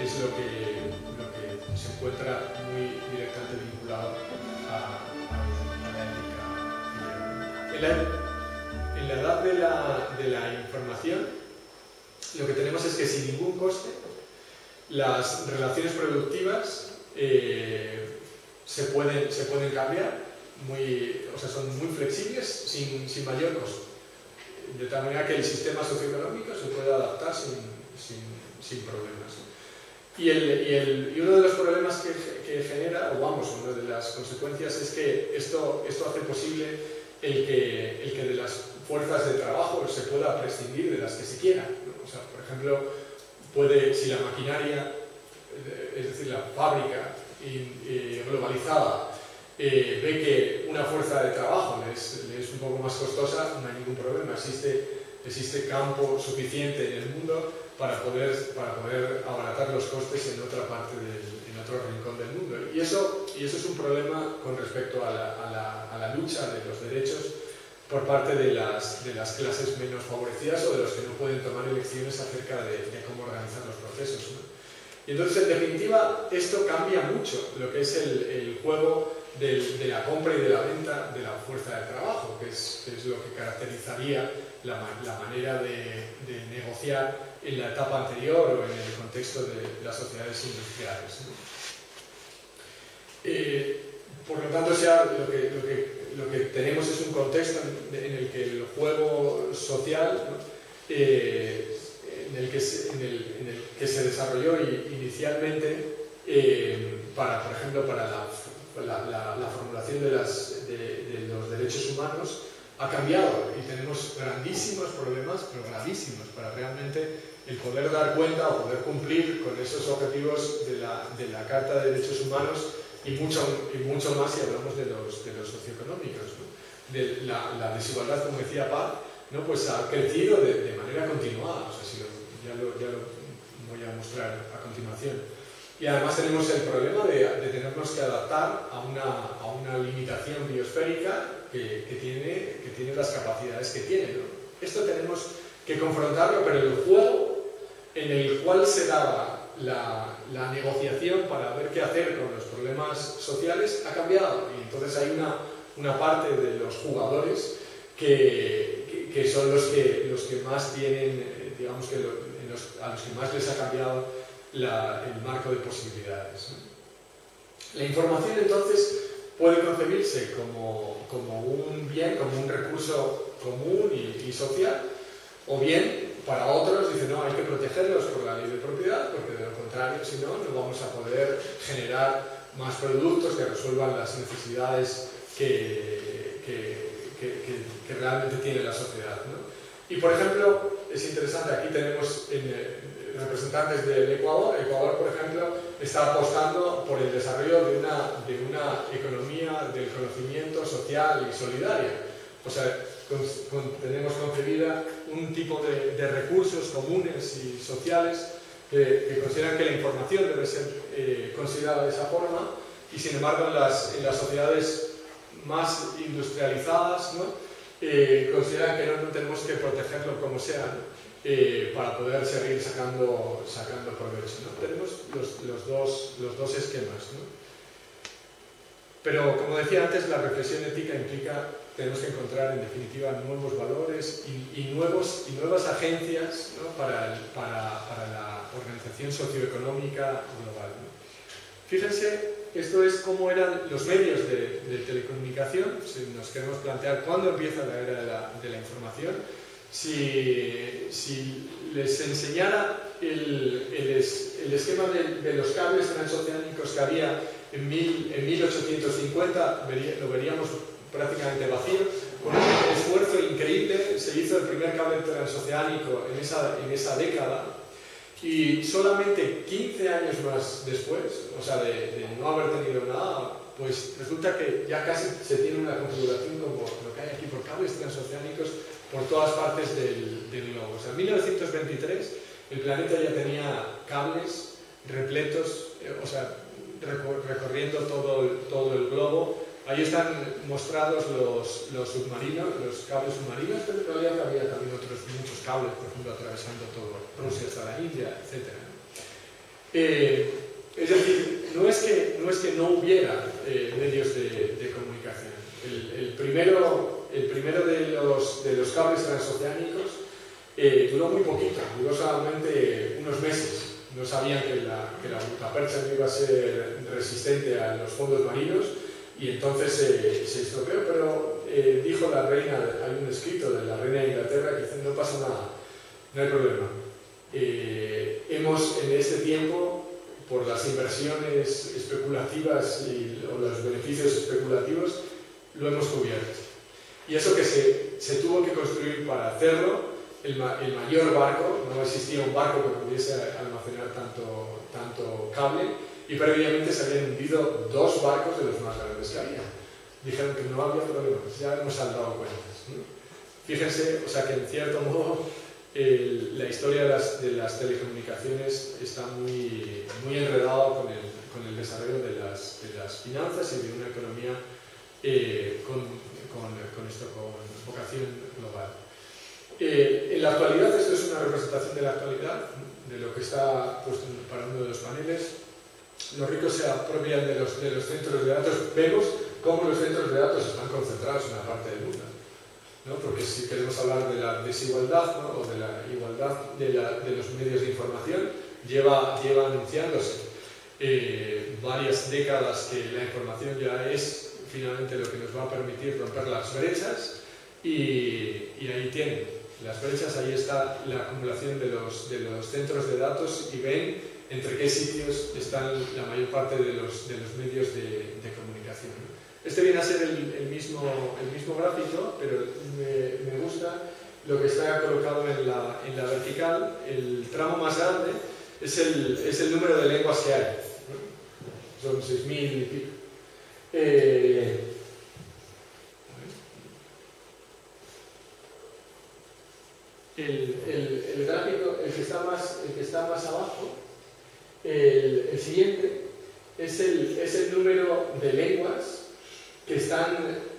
es lo que, lo que se encuentra muy directamente vinculado a, la ética. En la, en la edad de la, de la información, lo que tenemos es que sin ningún coste, las relaciones productivas eh, se, pueden, se pueden cambiar, muy, o sea, son muy flexibles sin, sin, mayor costo. De tal manera que el sistema socioeconómico se puede adaptar sin, sin, sin problemas. Y, el, y, el, y, uno de los problemas que, que, genera, o vamos, una de las consecuencias es que esto, esto hace posible el que, el que de las fuerzas de trabajo se pueda prescindir de las que se quiera. O sea, por ejemplo, puede, si la maquinaria, es decir, la fábrica globalizada, eh, ve que una fuerza de trabajo le es, es, un poco más costosa, no hay ningún problema. Existe, existe campo suficiente en el mundo para poder, para poder abaratar los costes en otra parte, del, en otro rincón del mundo. Y eso, y eso es un problema con respecto a la, a la, a la lucha de los derechos por parte de las, de las, clases menos favorecidas o de los que no pueden tomar elecciones acerca de, cómo organizar los procesos. Entonces, en definitiva, esto cambia mucho lo que es el, juego de la compra y de la venta de la fuerza de trabajo, que es, lo que caracterizaría la, manera de, negociar en la etapa anterior o en el contexto de las sociedades industriales. Eh, por lo tanto, lo que tenemos es un contexto en, el que el juego social, eh, en, el que se, en, el, que se, desarrolló inicialmente eh, para, por ejemplo, para la, la, formulación de, las, de, los derechos humanos, ha cambiado y tenemos grandísimos problemas, pero gravísimos, para realmente el poder dar cuenta o poder cumplir con esos objetivos de la, de la Carta de Derechos Humanos y mucho, y mucho más si hablamos de los, de los socioeconómicos. De la, la, desigualdad, como decía Paz, ¿no? pues ha crecido de, de manera continuada, o sea, si lo, ya, lo, ya, lo, voy a mostrar a continuación. Y además tenemos el problema de, de tenernos que adaptar a una, a una limitación biosférica que, que, tiene, que tiene las capacidades que tiene. ¿no? Esto tenemos que confrontarlo, pero el juego en el cual se daba la, la, negociación para ver qué hacer con los problemas sociales ha cambiado y entonces hay una, una parte de los jugadores que, que, que son los que, los que más tienen, eh, digamos que lo, a los que más les ha cambiado el marco de posibilidades. La información entonces puede concebirse como, como, un bien, como un recurso común y, social, o bien para otros dicen, no, hay que protegerlos por la ley de propiedad, porque de lo contrario, si no, no vamos a poder generar más productos que resuelvan las necesidades que, realmente tiene la sociedad. Y, por ejemplo, es interesante, aquí tenemos en, eh, representantes del Ecuador. Ecuador, por ejemplo, está apostando por el desarrollo de una, de una economía del conocimiento social y solidaria. O sea, tenemos concebida un tipo de, de recursos comunes y sociales que, que, consideran que la información debe ser eh, considerada de esa forma y sin embargo en las, en las sociedades más industrializadas ¿no? Eh, consideran que no, no, tenemos que protegerlo como sea ¿no? eh, para poder seguir sacando, sacando provecho. ¿no? Tenemos los, los, dos, los dos esquemas. Pero como decía antes, la reflexión ética implica tenemos que encontrar en definitiva nuevos valores y, y nuevos, y nuevas agencias ¿no? para, el, para, para, la organización socioeconómica global. ¿no? Fíjense, esto es cómo eran los medios de, de, telecomunicación, si nos queremos plantear cuándo empieza la era de la, de la información, si, si, les enseñara el, el, es, el esquema de, de, los cables transoceánicos que había en, mil, en 1850, vería, lo veríamos prácticamente vacío, con un esfuerzo increíble, se hizo el primer cable transoceánico en esa, en esa década y solamente 15 años más después, o sea, de, no haber tenido nada, pues resulta que ya casi se tiene una configuración como lo que hay aquí por cables transoceánicos por todas partes del, del globo. O sea, en 1923 el planeta ya tenía cables repletos, eh, o sea, recorriendo todo, todo el globo. Ahí están mostrados los, los, submarinos, los cables submarinos, pero todavía había también otros muchos cables, por ejemplo, atravesando todo Rusia hasta la India, etc. Eh, es decir, no es que no, es que no hubiera eh, medios de, de comunicación. El, el, primero, el primero de los, de los cables transoceánicos eh, duró muy poquito, duró solamente unos meses. No sabían que la, que la percha iba a ser resistente a los fondos marinos y entonces se, se estropeó, pero eh, dijo la reina, hay un escrito de la reina de Inglaterra que dice no pasa nada, no hay problema. Eh, hemos en este tiempo, por las inversiones especulativas y, o los beneficios especulativos, lo hemos cubierto. Y eso que se, se tuvo que construir para hacerlo, el, el, mayor barco, no existía un barco que pudiese almacenar tanto, tanto cable, y previamente se habían hundido dos barcos de los más grandes que había. Dijeron que no había problemas, ya hemos dado cuentas. Fíjense, o sea que en cierto modo la historia de las, de telecomunicaciones está muy, muy enredada con el, desarrollo de las, finanzas y de una economía eh, con, con vocación global. Eh, en la actualidad, esto es una representación de la actualidad, de lo que está puesto para uno de los paneles. Los ricos se apropian de los, de los centros de datos. Vemos cómo los centros de datos están concentrados en la parte del mundo. ¿no? Porque si queremos hablar de la desigualdad ¿no? o de la igualdad de, la, de, los medios de información, lleva, lleva anunciándose eh, varias décadas que la información ya es finalmente lo que nos va a permitir romper las brechas y, y ahí tienen las brechas, ahí está la acumulación de los, de los centros de datos y ven entre qué sitios están la mayor parte de los, de los medios de, comunicación. Este viene a ser el, mismo, el mismo gráfico, pero me, gusta lo que está colocado en la, vertical. El tramo más grande es el, número de lenguas que hay. Son 6.000 y pico. Eh, el, el, gráfico, el que está más, el que está más abajo, el, el siguiente, es el, es el número de lenguas que están...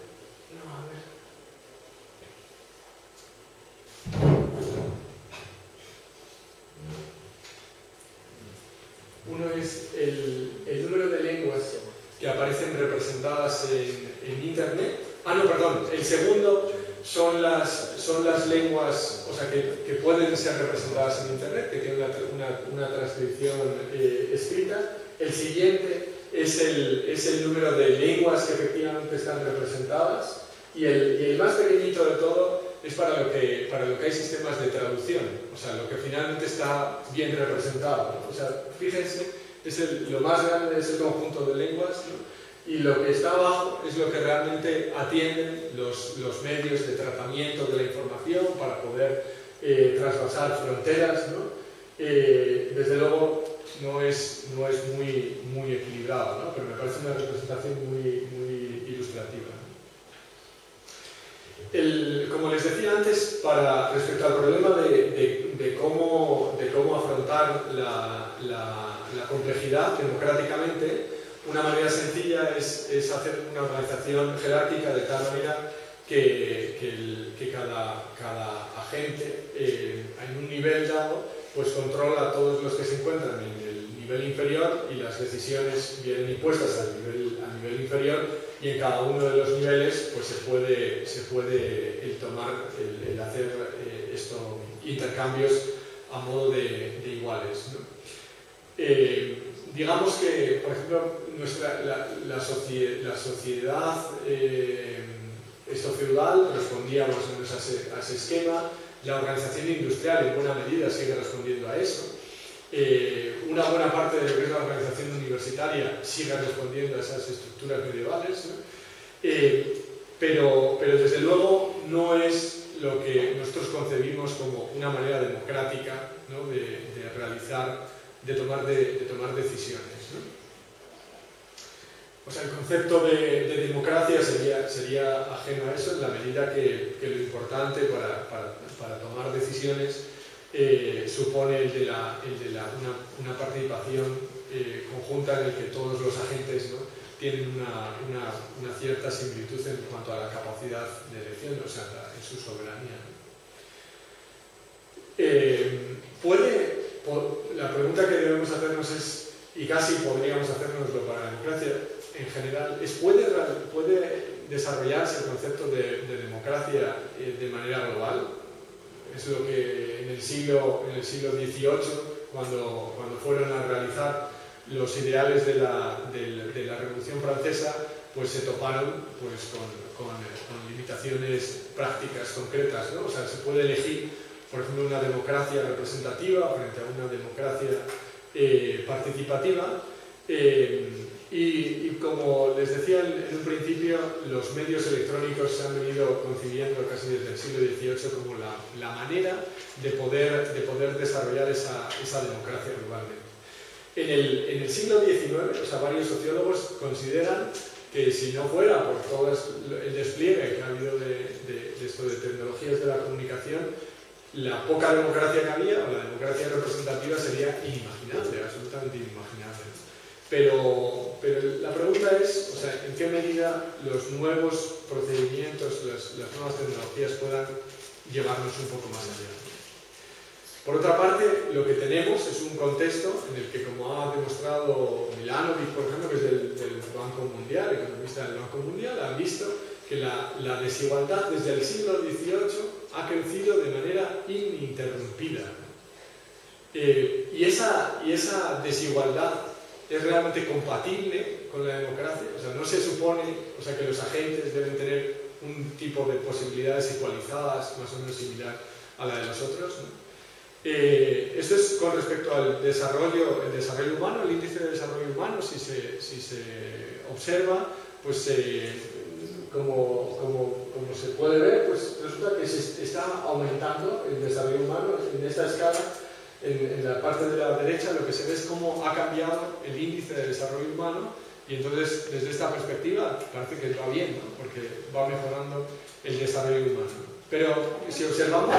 Uno es el, el número de lenguas que aparecen representadas en, en Internet. Ah, no, perdón. El segundo son las, son las lenguas, o sea, que, que pueden ser representadas en Internet, que tienen una, una, una transcripción eh, escrita. El siguiente es el, es el número de lenguas que efectivamente están representadas. Y el, y el más pequeñito de todo es para lo, que, para lo que hay sistemas de traducción, o sea, lo que finalmente está bien representado. O sea, fíjense, es el, lo más grande es el conjunto de lenguas, ¿no? Y lo que está abajo es lo que realmente atienden los, los medios de tratamiento de la información para poder eh, trasvasar fronteras. ¿no? Eh, desde luego no es, no es muy, muy equilibrado, ¿no? pero me parece una representación muy, muy ilustrativa. El, como les decía antes, para, respecto al problema de, de, cómo, de cómo afrontar la, la complejidad democráticamente, una manera sencilla es, es, hacer una organización jerárquica de tal manera que, que, cada, cada, agente eh, en un nivel dado pues controla a todos los que se encuentran en el nivel inferior y las decisiones vienen impuestas al nivel, al nivel inferior y en cada uno de los niveles pues se puede, se puede el tomar, el, hacer eh, esto, intercambios a modo de, iguales. Eh, digamos que, por ejemplo, nuestra, la, la, socie, la sociedad eh, respondía más o menos a ese, a ese, esquema, la organización industrial en buena medida sigue respondiendo a eso, eh, una buena parte de lo que es la organización universitaria sigue respondiendo a esas estructuras medievales, ¿no? eh, pero, pero desde luego no es lo que nosotros concebimos como una manera democrática de, realizar, de tomar, de, tomar decisiones. O sea, el concepto de, democracia sería, sería, ajeno a eso en la medida que, lo importante para, tomar decisiones eh, supone el de, la, una, participación eh, conjunta en el que todos los agentes tienen una, cierta similitud en cuanto a la capacidad de elección, o sea, en su soberanía. Eh, puede, la pregunta que debemos hacernos es, y casi podríamos hacernoslo para la democracia en general, es ¿puede, puede desarrollarse el concepto de, democracia eh, de manera global? Es lo que en el siglo, en el siglo XVIII, cuando, cuando fueron a realizar los ideales de la, de, la Revolución Francesa, pues se toparon pues, con, con, limitaciones prácticas concretas. ¿no? O sea, se puede elegir por ejemplo, una democracia representativa frente a una democracia eh, participativa. Eh, y, como les decía en, un principio, los medios electrónicos se han venido concibiendo casi desde el siglo XVIII como la, la manera de poder, de poder desarrollar esa, esa democracia globalmente. En el, en el, siglo XIX, varios sociólogos consideran que si no fuera por todo el despliegue que ha habido de, de, de esto de tecnologías de la comunicación, la poca democracia que había, o la democracia representativa, sería inimaginable, absolutamente inimaginable. Pero, pero la pregunta es, o sea, ¿en qué medida los nuevos procedimientos, las, nuevas tecnologías puedan llevarnos un poco más allá? Por otra parte, lo que tenemos es un contexto en el que, como ha demostrado Milanovic, por ejemplo, que es del, del Banco Mundial, economista del Banco Mundial, ha visto que la, la desigualdad desde el siglo XVIII ha crecido de manera ininterrumpida. Eh, y, esa, y esa desigualdad es realmente compatible con la democracia. O sea, no se supone o sea, que los agentes deben tener un tipo de posibilidades igualizadas, más o menos similar a la de los otros. Eh, esto es con respecto al desarrollo, el desarrollo humano, el índice de desarrollo humano, si se, si se observa, pues eh, como, como, como, se puede ver, pues resulta que se está aumentando el desarrollo humano en esta escala. En, en, la parte de la derecha lo que se ve es cómo ha cambiado el índice de desarrollo humano y entonces desde esta perspectiva parece que va bien, ¿no? porque va mejorando el desarrollo humano. Pero si observamos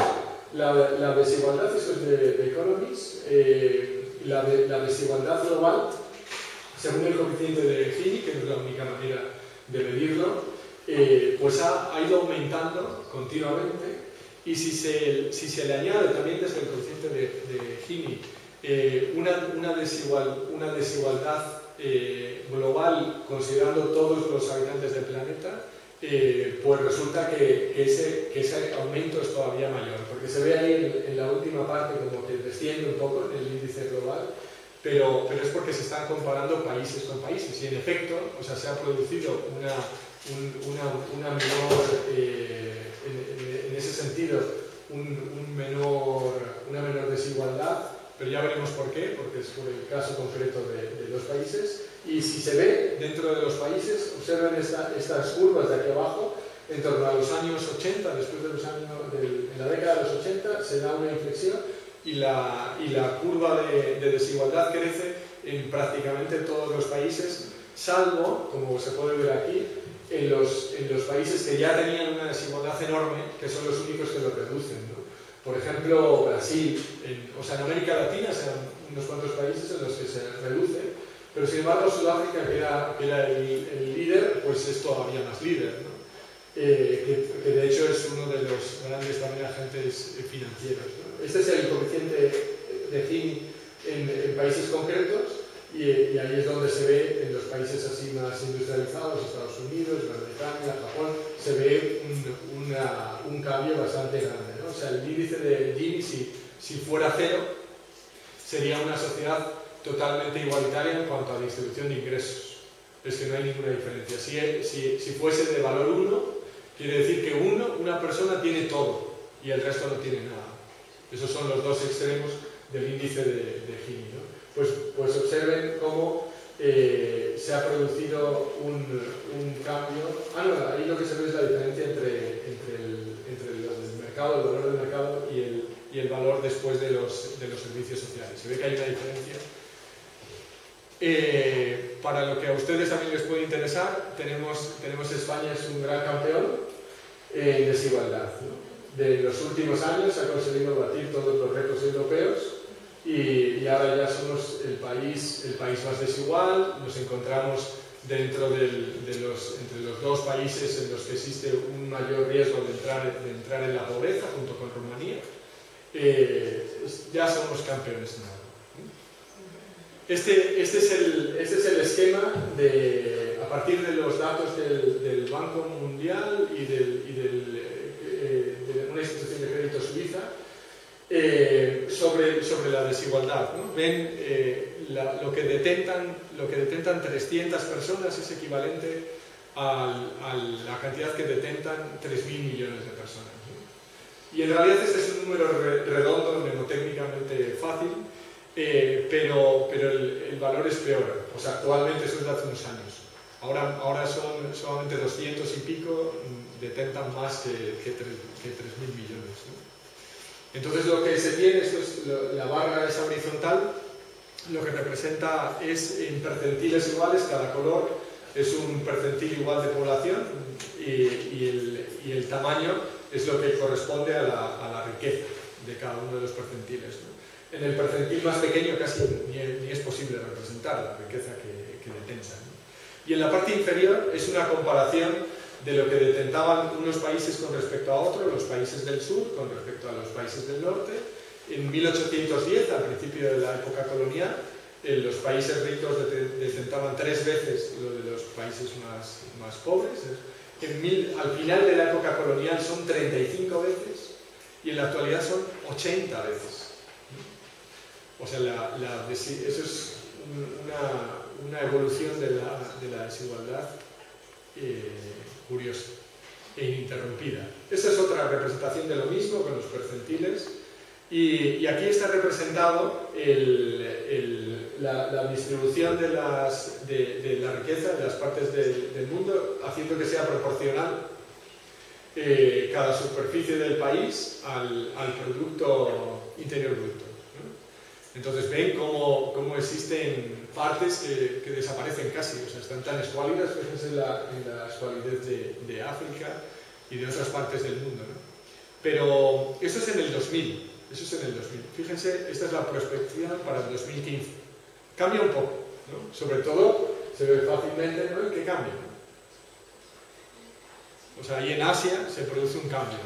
la, la desigualdad, eso es de, de Economics, eh, la, de, la desigualdad global, según el coeficiente de Gini, que no es la única manera de medirlo, eh, pues ha, ido aumentando continuamente y si se, si se le añade también desde el coeficiente de, de Gini eh, una, una, desigual, una, desigualdad eh, global considerando todos los habitantes del planeta, pues resulta que, ese, que, ese, aumento es todavía mayor, porque se ve ahí en, en, la última parte como que desciende un poco el índice global, pero, pero es porque se están comparando países con países. Y en efecto, o sea, se ha producido una una, menor, eh, en, ese sentido, un, menor, una menor desigualdad, pero ya veremos por qué, porque es por el caso concreto de, los países. Y si se ve dentro de los países, observen estas curvas de aquí abajo, en torno a los años 80, después de los años, en la década de los 80, se da una inflexión y la, y la curva de, de desigualdad crece en prácticamente todos los países, salvo, como se puede ver aquí, en los, en los países que ya tenían una desigualdad enorme, que son los únicos que lo reducen. ¿no? Por ejemplo, Brasil, en, o sea, en América Latina sean unos cuantos países en los que se reduce, pero sin embargo Sudáfrica, que era, que era el, el, líder, pues es todavía más líder. ¿no? Eh, que, que, de hecho es uno de los grandes también agentes financieros. ¿no? Este es el coeficiente de Gini en, en países concretos y, ahí es donde se ve en los países así más industrializados, Estados Unidos, Gran Bretaña, Japón, se ve un, cambio bastante grande. O sea, el índice de Gini, si, fuera cero, sería una sociedad totalmente igualitaria en cuanto a distribución de ingresos. Es que no hay ninguna diferencia. Si, fuese de valor 1, quiere decir que uno, una persona tiene todo y el resto no tiene nada. Esos son los dos extremos del índice de Gini. ¿No? pues, pues observen cómo eh, se ha producido un, cambio. Ah, no, ahí lo que se ve es la diferencia entre, entre, el, mercado, el valor del mercado y el, y el valor después de los, de los servicios sociales. Se ve que hay una diferencia. Eh, para lo que a ustedes también les puede interesar, tenemos, tenemos España es un gran campeón en desigualdad. De los últimos años ha conseguido batir todos los retos europeos y, y, ahora ya somos el país, el país más desigual, nos encontramos dentro del, de los, entre los dos países en los que existe un mayor riesgo de entrar, de entrar en la pobreza, junto con Rumanía. Eh, ya somos campeones algo. Este, este, es el, este es el esquema de, a partir de los datos del, del Banco Mundial y, del, y del, eh, de una institución de crédito suiza eh, sobre, sobre la desigualdad. ¿no? Ven eh, la, lo, que detentan, lo que detentan 300 personas es equivalente al, a la cantidad que detentan 3.000 millones de personas. ¿no? Y en realidad este es un número re, redondo, mnemotécnicamente fácil, eh, pero, pero el, el, valor es peor. O sea, actualmente eso es de hace unos años. Ahora, ahora son solamente 200 y pico, detentan más que, que 3.000 millones. Entonces lo que se tiene, esto es lo, la barra esa horizontal, lo que representa es en percentiles iguales, cada color es un percentil igual de población y, y, el, y el, tamaño es lo que corresponde a la, a la riqueza de cada uno de los percentiles. ¿no? en el percentil más pequeño casi ni, ni es posible representar la riqueza que, que. ¿no? Y en la parte inferior es una comparación de lo que detentaban unos países con respecto a otros, los países del sur con respecto a los países del norte. En 1810, al principio de la época colonial, eh, los países ricos detentaban tres veces lo de los países más, más pobres. En mil, al final de la época colonial son 35 veces y en la actualidad son 80 veces. O sea, eso es una, una evolución de la, de la desigualdad eh, curiosa e ininterrumpida. Esta es otra representación de lo mismo con los percentiles. Y, aquí está representado la, distribución de, la riqueza de las partes de, del mundo, haciendo que sea proporcional eh, cada superficie del país al Producto Interior Bruto. Entonces ven cómo, cómo existen partes que, que, desaparecen casi, o sea, están tan escuálidas, fíjense en la, en la escualidez de, de, África y de otras partes del mundo. ¿no? Pero eso es en el 2000, eso es en el 2000. Fíjense, esta es la prospección para el 2015. Cambia un poco, ¿no? sobre todo se ve fácilmente ¿no? que cambia. O sea, ahí en Asia se produce un cambio.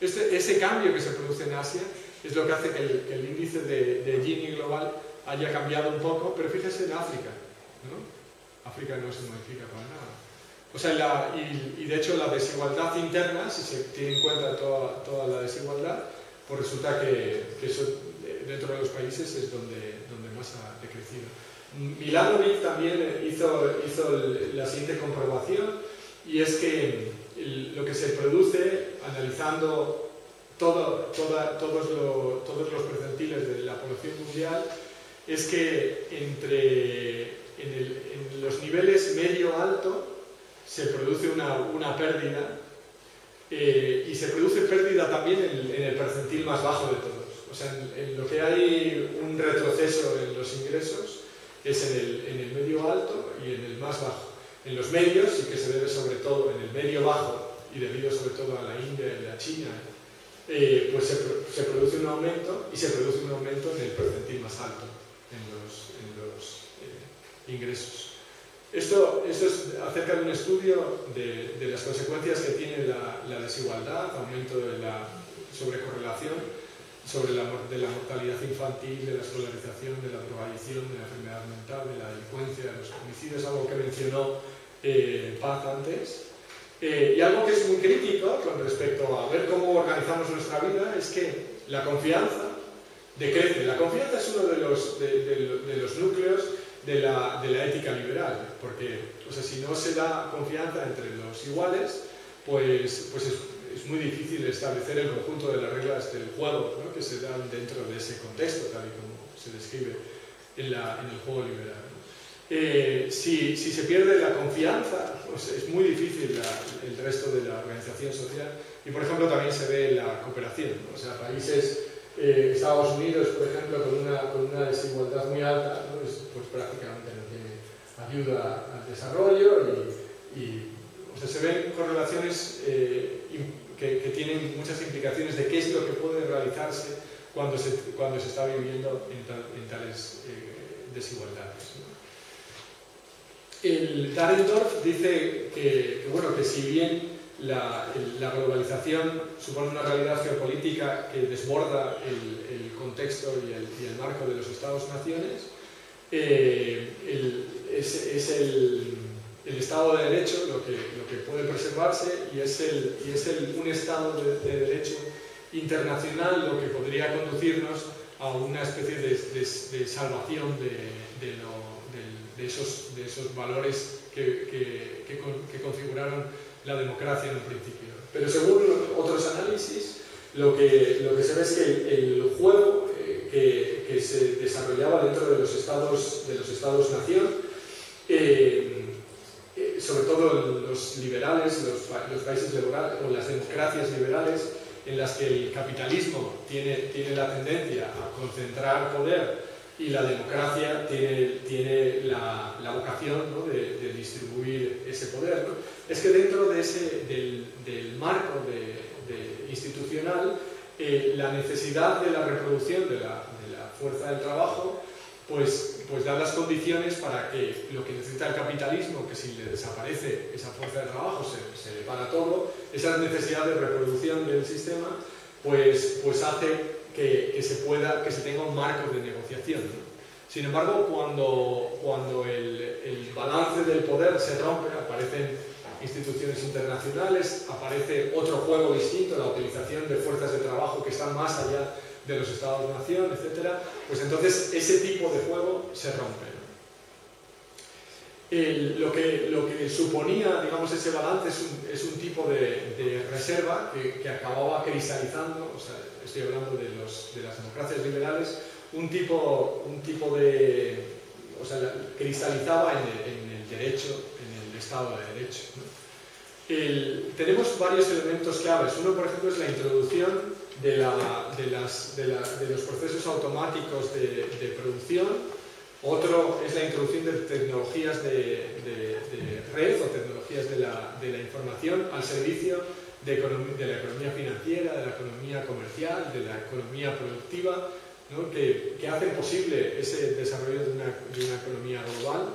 Este, ese cambio que se produce en Asia es lo que hace que el, índice de, de, Gini global haya cambiado un poco, pero fíjese en África, ¿no? África no se modifica para nada. O sea, y, de hecho la desigualdad interna, si se tiene en cuenta toda, toda la desigualdad, pues resulta que, eso dentro de los países es donde, donde más ha decrecido. Milanovic también hizo, hizo la siguiente comprobación y es que lo que se produce analizando todo, toda, todos, lo, todos, los percentiles de la población mundial es que entre en, el, en los niveles medio-alto se produce una, una pérdida eh, y se produce pérdida también en, en, el percentil más bajo de todos. O sea, en, en, lo que hay un retroceso en los ingresos es en el, en el medio-alto y en el más bajo. En los medios sí que se debe sobre todo en el medio-bajo y debido sobre todo a la India y a China eh, pues se, produce un aumento y se produce un aumento en el percentil más alto en los, en los eh, ingresos. Esto, esto, es acerca de un estudio de, de las consecuencias que tiene la, la, desigualdad, aumento de la sobrecorrelación sobre la, de la mortalidad infantil, de la escolarización, de la drogadicción, de la enfermedad mental, de la delincuencia, de los homicidios, algo que mencionó eh, Paz antes. Eh, y algo que es muy crítico con respecto a ver cómo organizamos nuestra vida es que la confianza decrece. La confianza es uno de los, de, los núcleos de la, de la, ética liberal, porque o sea, si no se da confianza entre los iguales, pues, pues es, es, muy difícil establecer el conjunto de las reglas del juego ¿no? que se dan dentro de ese contexto, tal y como se describe en, la, en el juego liberal. Eh, si, se pierde la confianza, pues es muy difícil el resto de la organización social. Y por ejemplo también se ve la cooperación. O sea, países, eh, Estados Unidos, por ejemplo, con una, desigualdad muy alta, pues, pues, prácticamente no tiene ayuda al desarrollo y, o sea, se ven correlaciones eh, que, tienen muchas implicaciones de qué es lo que puede realizarse cuando se, está viviendo en, tal, en tales desigualdades. ¿no? El Dahrendorf dice que, bueno, que si bien la, globalización supone una realidad geopolítica que desborda el, contexto y el, marco de los Estados-naciones, eh, es, el Estado de Derecho lo que, puede preservarse y es, un Estado de, de, Derecho internacional lo que podría conducirnos a una especie de, de, salvación de, lo, de, esos, de esos valores que, que, que, que, configuraron la democracia en un principio. Pero según otros análisis, lo que, lo que se ve es que el, el juego eh, que, se desarrollaba dentro de los estados de los estados nación eh, sobre todo los liberales, los, los países liberales o las democracias liberales, en las que el capitalismo tiene, tiene la tendencia a concentrar poder y la democracia tiene, tiene la, la vocación ¿no? de, de, distribuir ese poder. ¿no? Es que dentro de ese, del, del marco de, de institucional, eh, la necesidad de la reproducción de la, de la fuerza del trabajo pues, pues da las condiciones para que lo que necesita el capitalismo, que si le desaparece esa fuerza de trabajo se, se le para todo, esa necesidad de reproducción del sistema, pues, pues hace que, se pueda, que se tenga un marco de negociación. Sin embargo, cuando, cuando el, el balance del poder se rompe, aparecen instituciones internacionales, aparece otro juego distinto, la utilización de fuerzas de trabajo que están más allá de los estados-nación, etc., pues entonces ese tipo de juego se rompe. El, lo, que, lo que suponía, digamos, ese balance es un, es un tipo de, de reserva que, que, acababa cristalizando, o sea, estoy hablando de, los, de las democracias liberales, un tipo, un tipo de... o sea, cristalizaba en el, en el derecho, en el Estado de Derecho. ¿no? El, tenemos varios elementos claves. Uno, por ejemplo, es la introducción de, la, de, las, de, la, de los procesos automáticos de, de, producción. Otro es la introducción de tecnologías de, red o tecnologías de la, la información al servicio de, la economía financiera, de la economía comercial, de la economía productiva, ¿no? que, que, hacen posible ese desarrollo de una, de una economía global.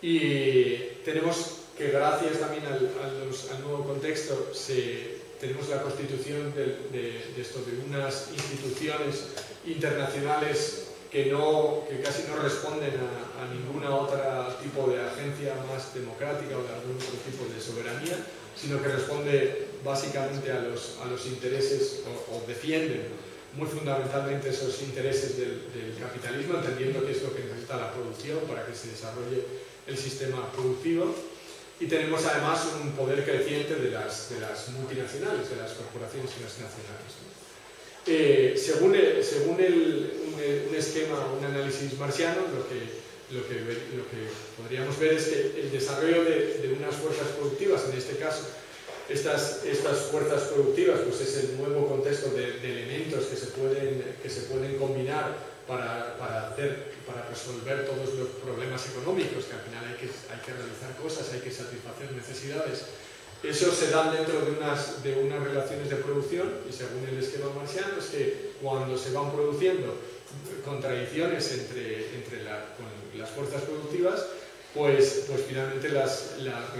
Y tenemos que gracias también al, a los, al nuevo contexto se, tenemos la constitución de, de, de, esto, de unas instituciones internacionales que, casi no responden a, a ninguna otra tipo de agencia más democrática o de algún otro tipo de soberanía, sino que responde básicamente a los, intereses o, defienden muy fundamentalmente esos intereses del, del, capitalismo, entendiendo que es lo que necesita la producción para que se desarrolle el sistema productivo y tenemos además un poder creciente de las, de las multinacionales, de las corporaciones transnacionales. Eh, según, según el, un, un, esquema, un análisis marciano, lo que, lo, que, lo que podríamos ver es que el desarrollo de, de unas fuerzas productivas, en este caso, estas, estas fuerzas productivas, pues es el nuevo contexto de, de elementos que se pueden, que se pueden combinar para, para, hacer, para resolver todos los problemas económicos, que al final hay que, hay que realizar cosas, hay que satisfacer necesidades. Eso se da dentro de unas, de unas relaciones de producción y según el esquema marciano es que cuando se van produciendo contradicciones entre, entre las fuerzas productivas, pues, pues finalmente las, las,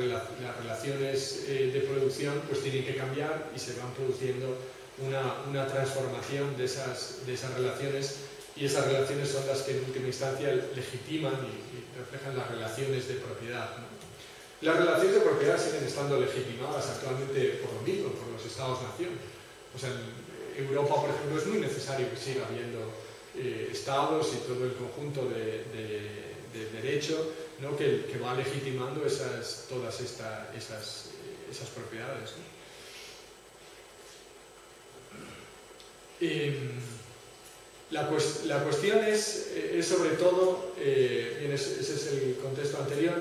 relaciones eh, de producción pues tienen que cambiar y se van produciendo una, una transformación de esas, de esas relaciones y esas relaciones son las que en última instancia legitiman y, reflejan las relaciones de propiedad. Las relaciones de propiedad siguen estando legitimadas actualmente por lo mismo, por los Estados-nación. O sea, en Europa, por ejemplo, es muy necesario que siga habiendo eh, estados y todo el conjunto de, de, de derecho ¿no? que, que, va legitimando esas, todas esta, esas, esas propiedades. ¿no? Eh, La, cuestión es, sobre todo, eh, ese es el contexto anterior,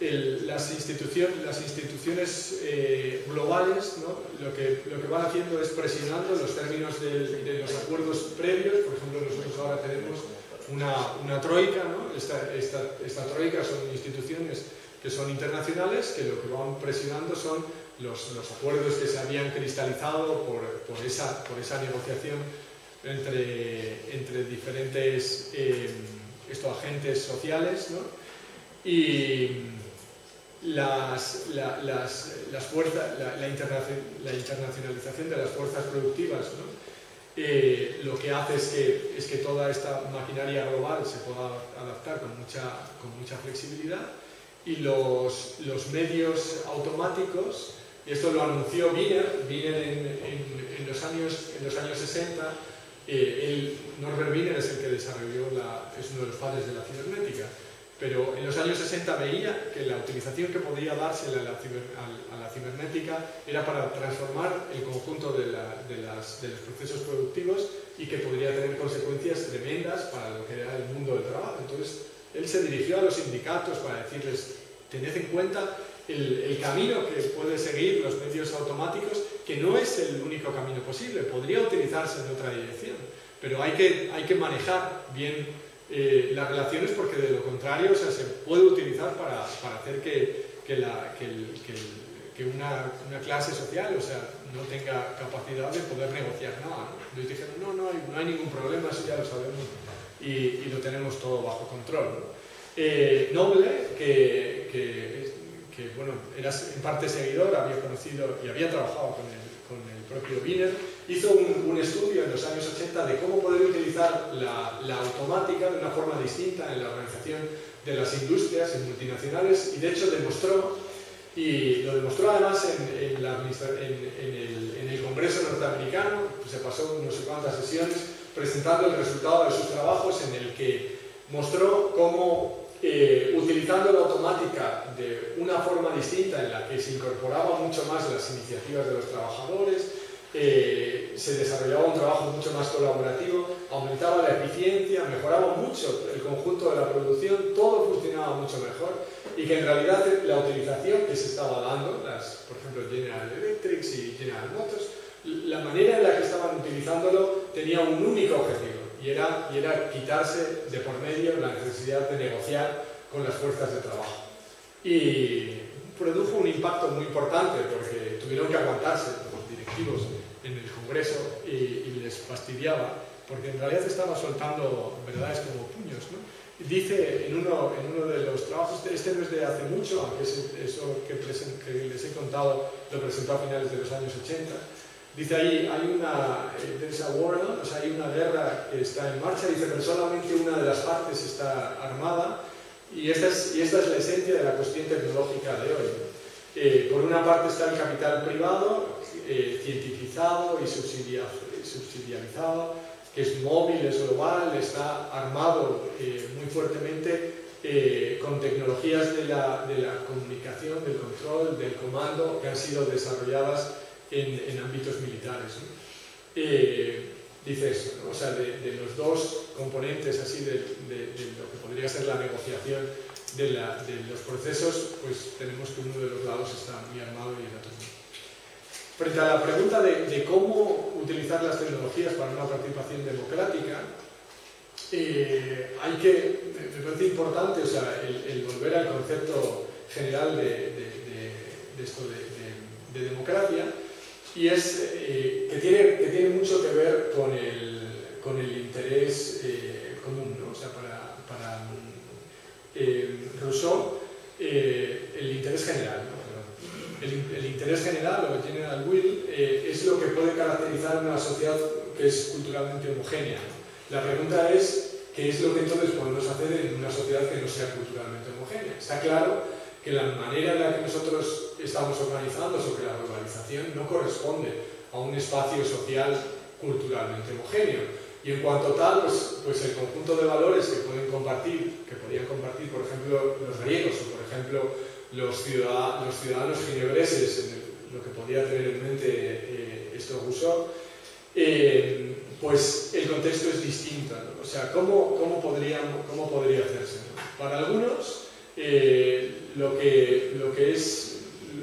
las, instituciones, las instituciones eh, globales lo, que, lo que van haciendo es presionando los términos de, los acuerdos previos. Por ejemplo, nosotros ahora tenemos una, una troika, ¿no? esta, esta, esta, troika son instituciones que son internacionales, que lo que van presionando son los, los acuerdos que se habían cristalizado por, por, esa, por esa negociación entre, entre diferentes eh, estos agentes sociales. ¿no? Y, las, las, fuerzas, la, internacionalización de las fuerzas productivas eh, lo que hace es que, es que toda esta maquinaria global se pueda adaptar con mucha, con mucha flexibilidad y los, los medios automáticos, y esto lo anunció Wiener, Wiener en, los, años, en los años 60, eh, Norbert Wiener es el que desarrolló, la, es uno de los padres de la cibernética, pero en los años 60 veía que la utilización que podía darse a la, cibernética era para transformar el conjunto de, los procesos productivos y que podría tener consecuencias tremendas para lo que era el mundo del trabajo. Entonces, él se dirigió a los sindicatos para decirles, tened en cuenta el, camino que pueden seguir los medios automáticos, que no es el único camino posible, podría utilizarse en otra dirección, pero hay que, hay que manejar bien eh, las relaciones porque de lo contrario o sea, se puede utilizar para, para hacer que, que, la, que, una, una, clase social o sea, no tenga capacidad de poder negociar nada. ¿no? Ellos dijeron, no, no hay, no hay ningún problema, eso ya lo sabemos y, y lo tenemos todo bajo control. Eh, Noble, que, que, bueno, era en parte seguidor, había conocido y había trabajado con el, con el propio Wiener, hizo un, estudio en los años 80 de cómo poder utilizar la, automática de una forma distinta en la organización de las industrias, en multinacionales, y de hecho demostró, y lo demostró además en, en, el, Congreso norteamericano, pues se pasó no sé cuántas sesiones presentando el resultado de sus trabajos en el que mostró cómo eh, utilizando la automática de una forma distinta en la que se incorporaba mucho más las iniciativas de los trabajadores, eh, se desarrollaba un trabajo mucho más colaborativo, aumentaba la eficiencia, mejoraba mucho el conjunto de la producción, todo funcionaba mucho mejor y que en realidad la utilización que se estaba dando, por ejemplo General Electric y General Motors, la manera en la que estaban utilizándolo tenía un único objetivo y era, y era quitarse de por medio la necesidad de negociar con las fuerzas de trabajo. Y produjo un impacto muy importante porque tuvieron que aguantarse los directivos Congreso y, les fastidiaba, porque en realidad estaba soltando verdades como puños. ¿no? Dice en uno, en uno de los trabajos, este no es de hace mucho, aunque eso que, les he contado lo presentó a finales de los años 80, dice ahí, hay una, eh, war, o sea, hay una guerra que está en marcha, dice, pero solamente una de las partes está armada, y esta es, y esta es la esencia de la cuestión tecnológica de hoy. Eh, por una parte está el capital privado, eh, cientificado y subsidiarizado, que es móvil, es global, está armado eh, muy fuertemente con tecnologías de la, de la, comunicación, del control, del comando, que han sido desarrolladas en, en ámbitos militares. dice eso, o sea, de, de, los dos componentes así de, de, lo que podría ser la negociación de, los procesos, pues tenemos que uno de los lados está muy armado y el otro. Frente a la pregunta de, cómo utilizar las tecnologías para una participación democrática, eh, hay que, me parece importante o sea, el, volver al concepto general de, esto de, democracia, y es eh, que, tiene, que tiene mucho que ver con el, con el interés eh, común, ¿no? o sea, para, para Rousseau, eh, el interés general. El, interés general, o el general will, eh, es lo que puede caracterizar una sociedad que es culturalmente homogénea. La pregunta es, ¿qué es lo que entonces podemos hacer en una sociedad que no sea culturalmente homogénea? Está claro que la manera en la que nosotros estamos organizando sobre la globalización no corresponde a un espacio social culturalmente homogéneo y en cuanto tal, pues, pues el conjunto de valores que pueden compartir, que podían compartir, por ejemplo, los griegos o, por ejemplo, los, ciudadanos, los ciudadanos ginebreses, lo que podía tener en mente eh, esto Rousseau, eh, pues el contexto es distinto. O sea, ¿cómo, cómo, podría, cómo podría hacerse? Para algunos, eh, lo, que, lo que es,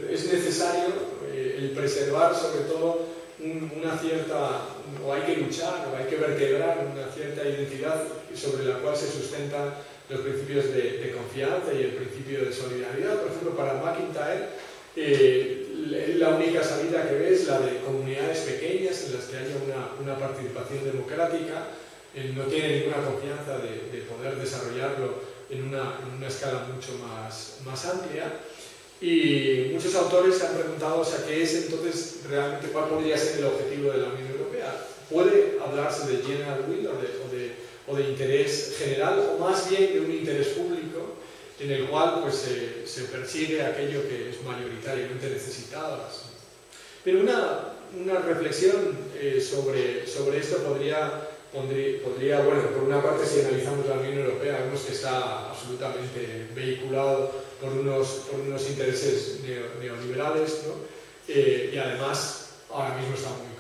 es necesario eh, el preservar sobre todo una cierta, o hay que luchar, o hay que vertebrar una cierta identidad sobre la cual se sustentan los principios de, confianza y el principio de solidaridad. Por ejemplo, para McIntyre, eh, la única salida que ve es la de comunidades pequeñas en las que haya una, una participación democrática. Él no tiene ninguna confianza de, de poder desarrollarlo en una, en una, escala mucho más, más amplia. Y muchos autores se han preguntado, o sea, ¿qué es entonces realmente, cuál podría ser el objetivo de la Unión Europea? ¿Puede hablarse de general will o de, o de, o de interés general o más bien de un interés público en el cual pues, se, se persigue aquello que es mayoritariamente necesitado? Pero una, una reflexión eh, sobre, sobre esto podría podría, bueno, por una parte si analizamos la Unión Europea vemos que está absolutamente vehiculado por unos, por unos intereses neoliberales ¿no? eh, y además ahora mismo está muy,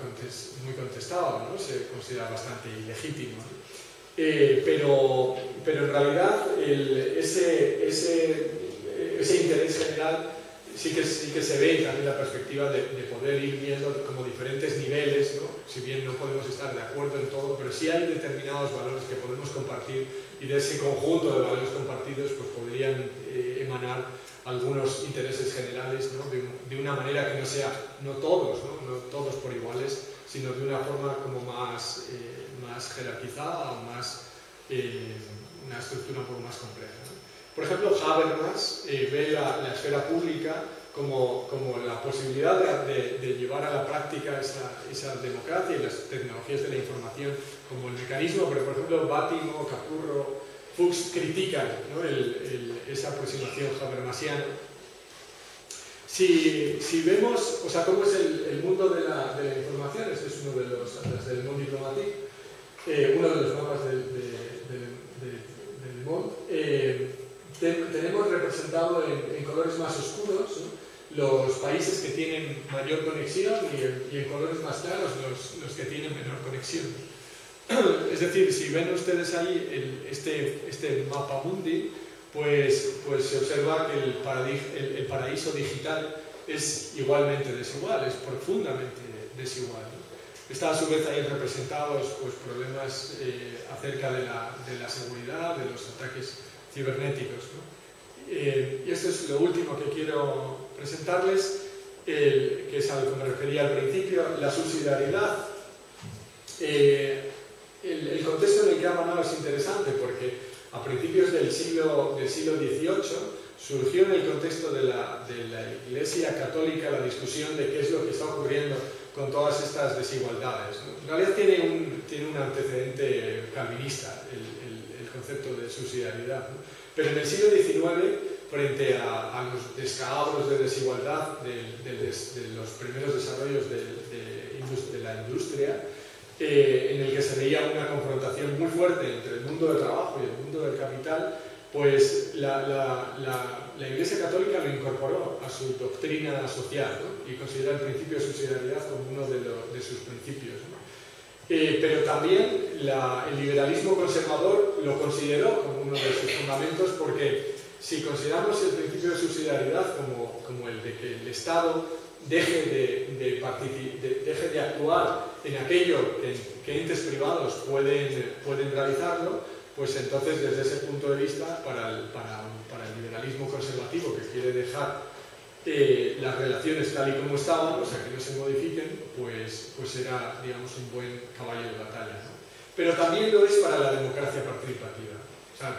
muy contestado, ¿no? se considera bastante ilegítimo. Eh, pero, pero en realidad el, ese, ese, ese interés general sí que, sí que se ve también la perspectiva de, poder ir viendo como diferentes niveles, ¿no? si bien no podemos estar de acuerdo en todo, pero sí hay determinados valores que podemos compartir y de ese conjunto de valores compartidos pues podrían emanar algunos intereses generales ¿no? de, de, una manera que no sea, no todos, ¿no? no todos por iguales, sino de una forma como más, eh, más jerarquizada o más, eh, una estructura un poco más compleja. Por ejemplo, Habermas eh, ve la, la, esfera pública como, como la posibilidad de, de, llevar a la práctica esa, esa, democracia y las tecnologías de la información como el mecanismo, pero por ejemplo, Bátimo, Capurro, Fuchs el, esa aproximación habermasiana. Si, vemos, o sea, cómo es el, mundo de la, de información, este es uno de los atlas del Monde Diplomatique, eh, uno de los mapas del, del Monde, eh, tenemos representado en, colores más oscuros los países que tienen mayor conexión y, en colores más claros los, que tienen menor conexión. Es decir, si ven ustedes ahí este, este mapa mundi, pues, pues se observa que el, paraíso digital es igualmente desigual, es profundamente desigual. Está a su vez ahí representados pues, problemas eh, acerca de la, seguridad, de los ataques cibernéticos. Eh, y esto es lo último que quiero presentarles, que es a lo que me refería al principio, la subsidiariedad. Eh, el, el, contexto en el que ha ganado es interesante porque a principios del siglo, del siglo XVIII surgió en el contexto de la, de la Iglesia Católica la discusión de qué es lo que está ocurriendo con todas estas desigualdades. ¿no? En realidad tiene un, tiene un antecedente calvinista, el, concepto de subsidiariedad. ¿no? Pero en el siglo XIX, frente a, a los descalabros de desigualdad de, de, de, de los primeros desarrollos de, la industria, eh, en el que se veía una confrontación muy fuerte entre el mundo del trabajo y el mundo del capital, pues la, la, la, la Iglesia Católica lo incorporó a su doctrina social ¿no? y considera el principio de subsidiariedad como uno de, de sus principios. ¿no? Eh, pero también la, el liberalismo conservador lo consideró como uno de sus fundamentos porque si consideramos el principio de subsidiariedad como, como el de que el Estado deje de, de, de, deje de actuar en aquello que, que entes privados pueden, pueden realizarlo, pues entonces desde ese punto de vista para el, para, el liberalismo conservativo que quiere dejar eh, las relaciones tal y como estaban, o sea, que no se modifiquen, pues, pues será, digamos, un buen caballo de batalla. ¿no? Pero también lo es para la democracia participativa.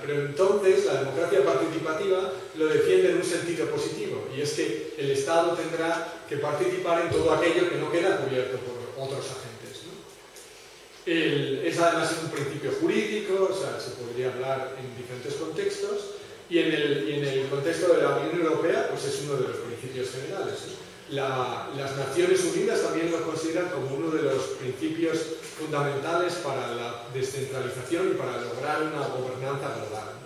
Pero entonces la democracia participativa lo defiende en un sentido positivo, y es que el Estado tendrá que participar en todo aquello que no queda cubierto por otros agentes. es además un principio jurídico, se podría hablar en diferentes contextos, y en, el, en el contexto de la Unión Europea, pues es uno de los principios generales. La, las Naciones Unidas también lo consideran como uno de los principios fundamentales para la descentralización y para lograr una gobernanza global.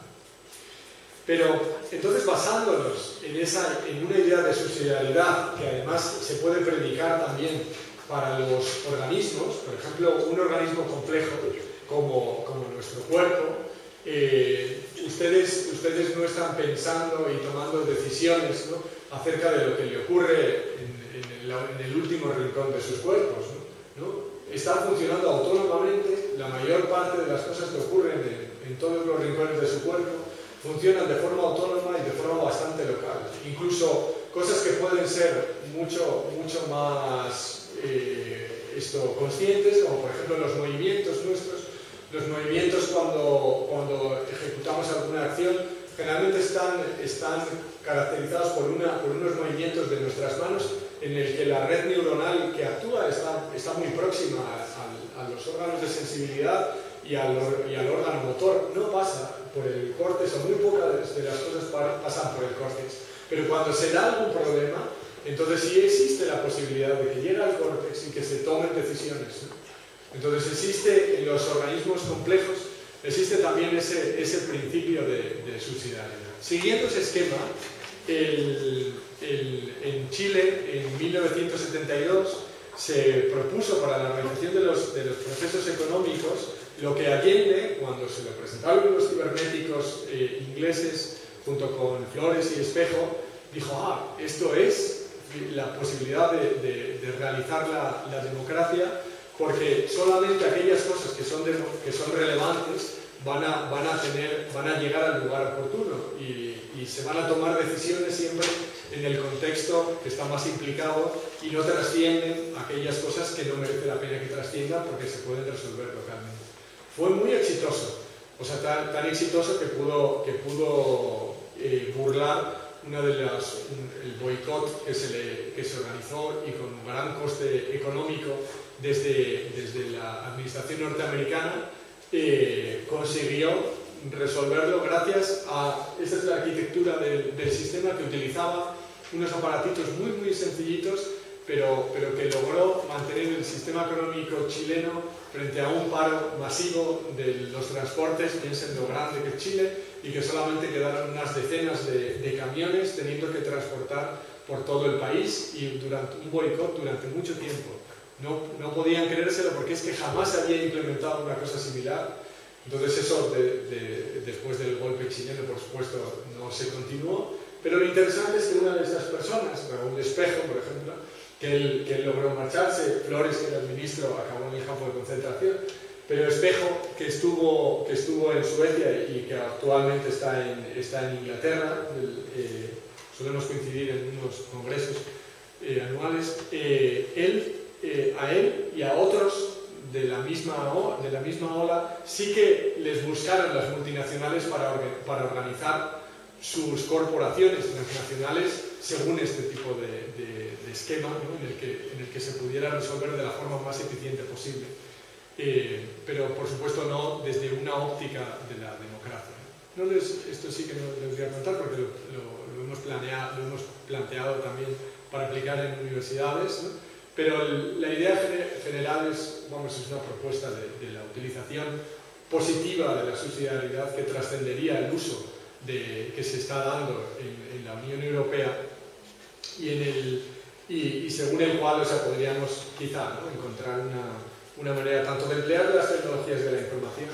Pero entonces basándonos en, esa, en una idea de subsidiariedad que además se puede predicar también para los organismos, por ejemplo, un organismo complejo como, como nuestro cuerpo, eh, ustedes, ustedes no están pensando y tomando decisiones acerca de lo que le ocurre en, el, último rincón de sus cuerpos. ¿no? Están funcionando autónomamente, la mayor parte de las cosas que ocurren en, todos los rincones de su cuerpo funcionan de forma autónoma y de forma bastante local. Incluso cosas que pueden ser mucho, mucho más eh, esto, conscientes, como por ejemplo los movimientos nuestros, los movimientos cuando, cuando ejecutamos alguna acción generalmente están, están caracterizados por, unos movimientos de nuestras manos en el que la red neuronal que actúa está, muy próxima a, los órganos de sensibilidad y al, y al, órgano motor. No pasa por el córtex, o muy pocas de las cosas pasan por el córtex. Pero cuando se da algún problema, entonces sí existe la posibilidad de que llegue al córtex y que se tomen decisiones. Entonces existe en los organismos complejos, existe también ese, ese principio de, de, subsidiariedad. Siguiendo ese esquema, el, en Chile en 1972 se propuso para la organización de los, de los procesos económicos lo que Allende, cuando se lo presentaron los cibernéticos eh, ingleses junto con Flores y Espejo, dijo, ah, esto es la posibilidad de, de, de realizar la, la democracia porque solamente aquellas cosas que son, que son relevantes van a, van, a tener, van a llegar al lugar oportuno y, se van a tomar decisiones siempre en el contexto que está más implicado y no trascienden aquellas cosas que no merece la pena que trasciendan porque se pueden resolver localmente. Fue muy exitoso, o sea, tan, tan exitoso que pudo, que pudo eh, burlar una de las, el boicot que se, le, que se organizó y con un gran coste económico desde, desde la administración norteamericana, eh, consiguió resolverlo gracias a, esta es la arquitectura del, del, sistema que utilizaba unos aparatitos muy muy sencillitos, pero, pero que logró mantener el sistema económico chileno frente a un paro masivo de los transportes, piensen lo grande que es Chile, y que solamente quedaron unas decenas de, de camiones teniendo que transportar por todo el país y durante un boicot durante mucho tiempo no, no, podían creérselo porque es que jamás había implementado una cosa similar. Entonces eso, de, de, después del golpe chileno, por supuesto, no se continuó. Pero lo interesante es que una de esas personas, Raúl Espejo, por ejemplo, que él, logró marcharse, Flores, que era el ministro, acabó en el campo de concentración, pero Espejo, que estuvo, que estuvo en Suecia y que actualmente está en, está en Inglaterra, el, eh, solemos coincidir en unos congresos eh, anuales, eh, él eh, a él y a otros de la, misma, de la misma ola sí que les buscaron las multinacionales para, para organizar sus corporaciones transnacionales según este tipo de, esquema en, el que, en el que se pudiera resolver de la forma más eficiente posible. Eh, pero por supuesto no desde una óptica de la democracia. No esto sí que no les voy a contar porque lo, hemos, planeado, lo hemos planteado también para aplicar en universidades. Pero el, la idea general es, vamos, es una propuesta de, de, la utilización positiva de la subsidiariedad que trascendería el uso de, que se está dando en, en la Unión Europea y, en el, y, y, según el cual o sea, podríamos quizá ¿no? encontrar una, una manera tanto de emplear las tecnologías de la información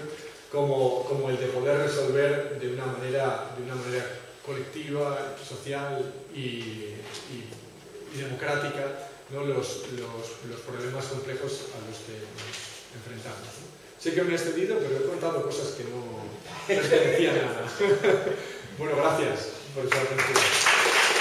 como, como el de poder resolver de una manera, de una manera colectiva, social y, y, democrática ¿no? los, los, los, problemas complejos a los que nos enfrentamos. ¿no? Sé que me he extendido, pero he contado cosas que no les decía nada. bueno, gracias por su atención.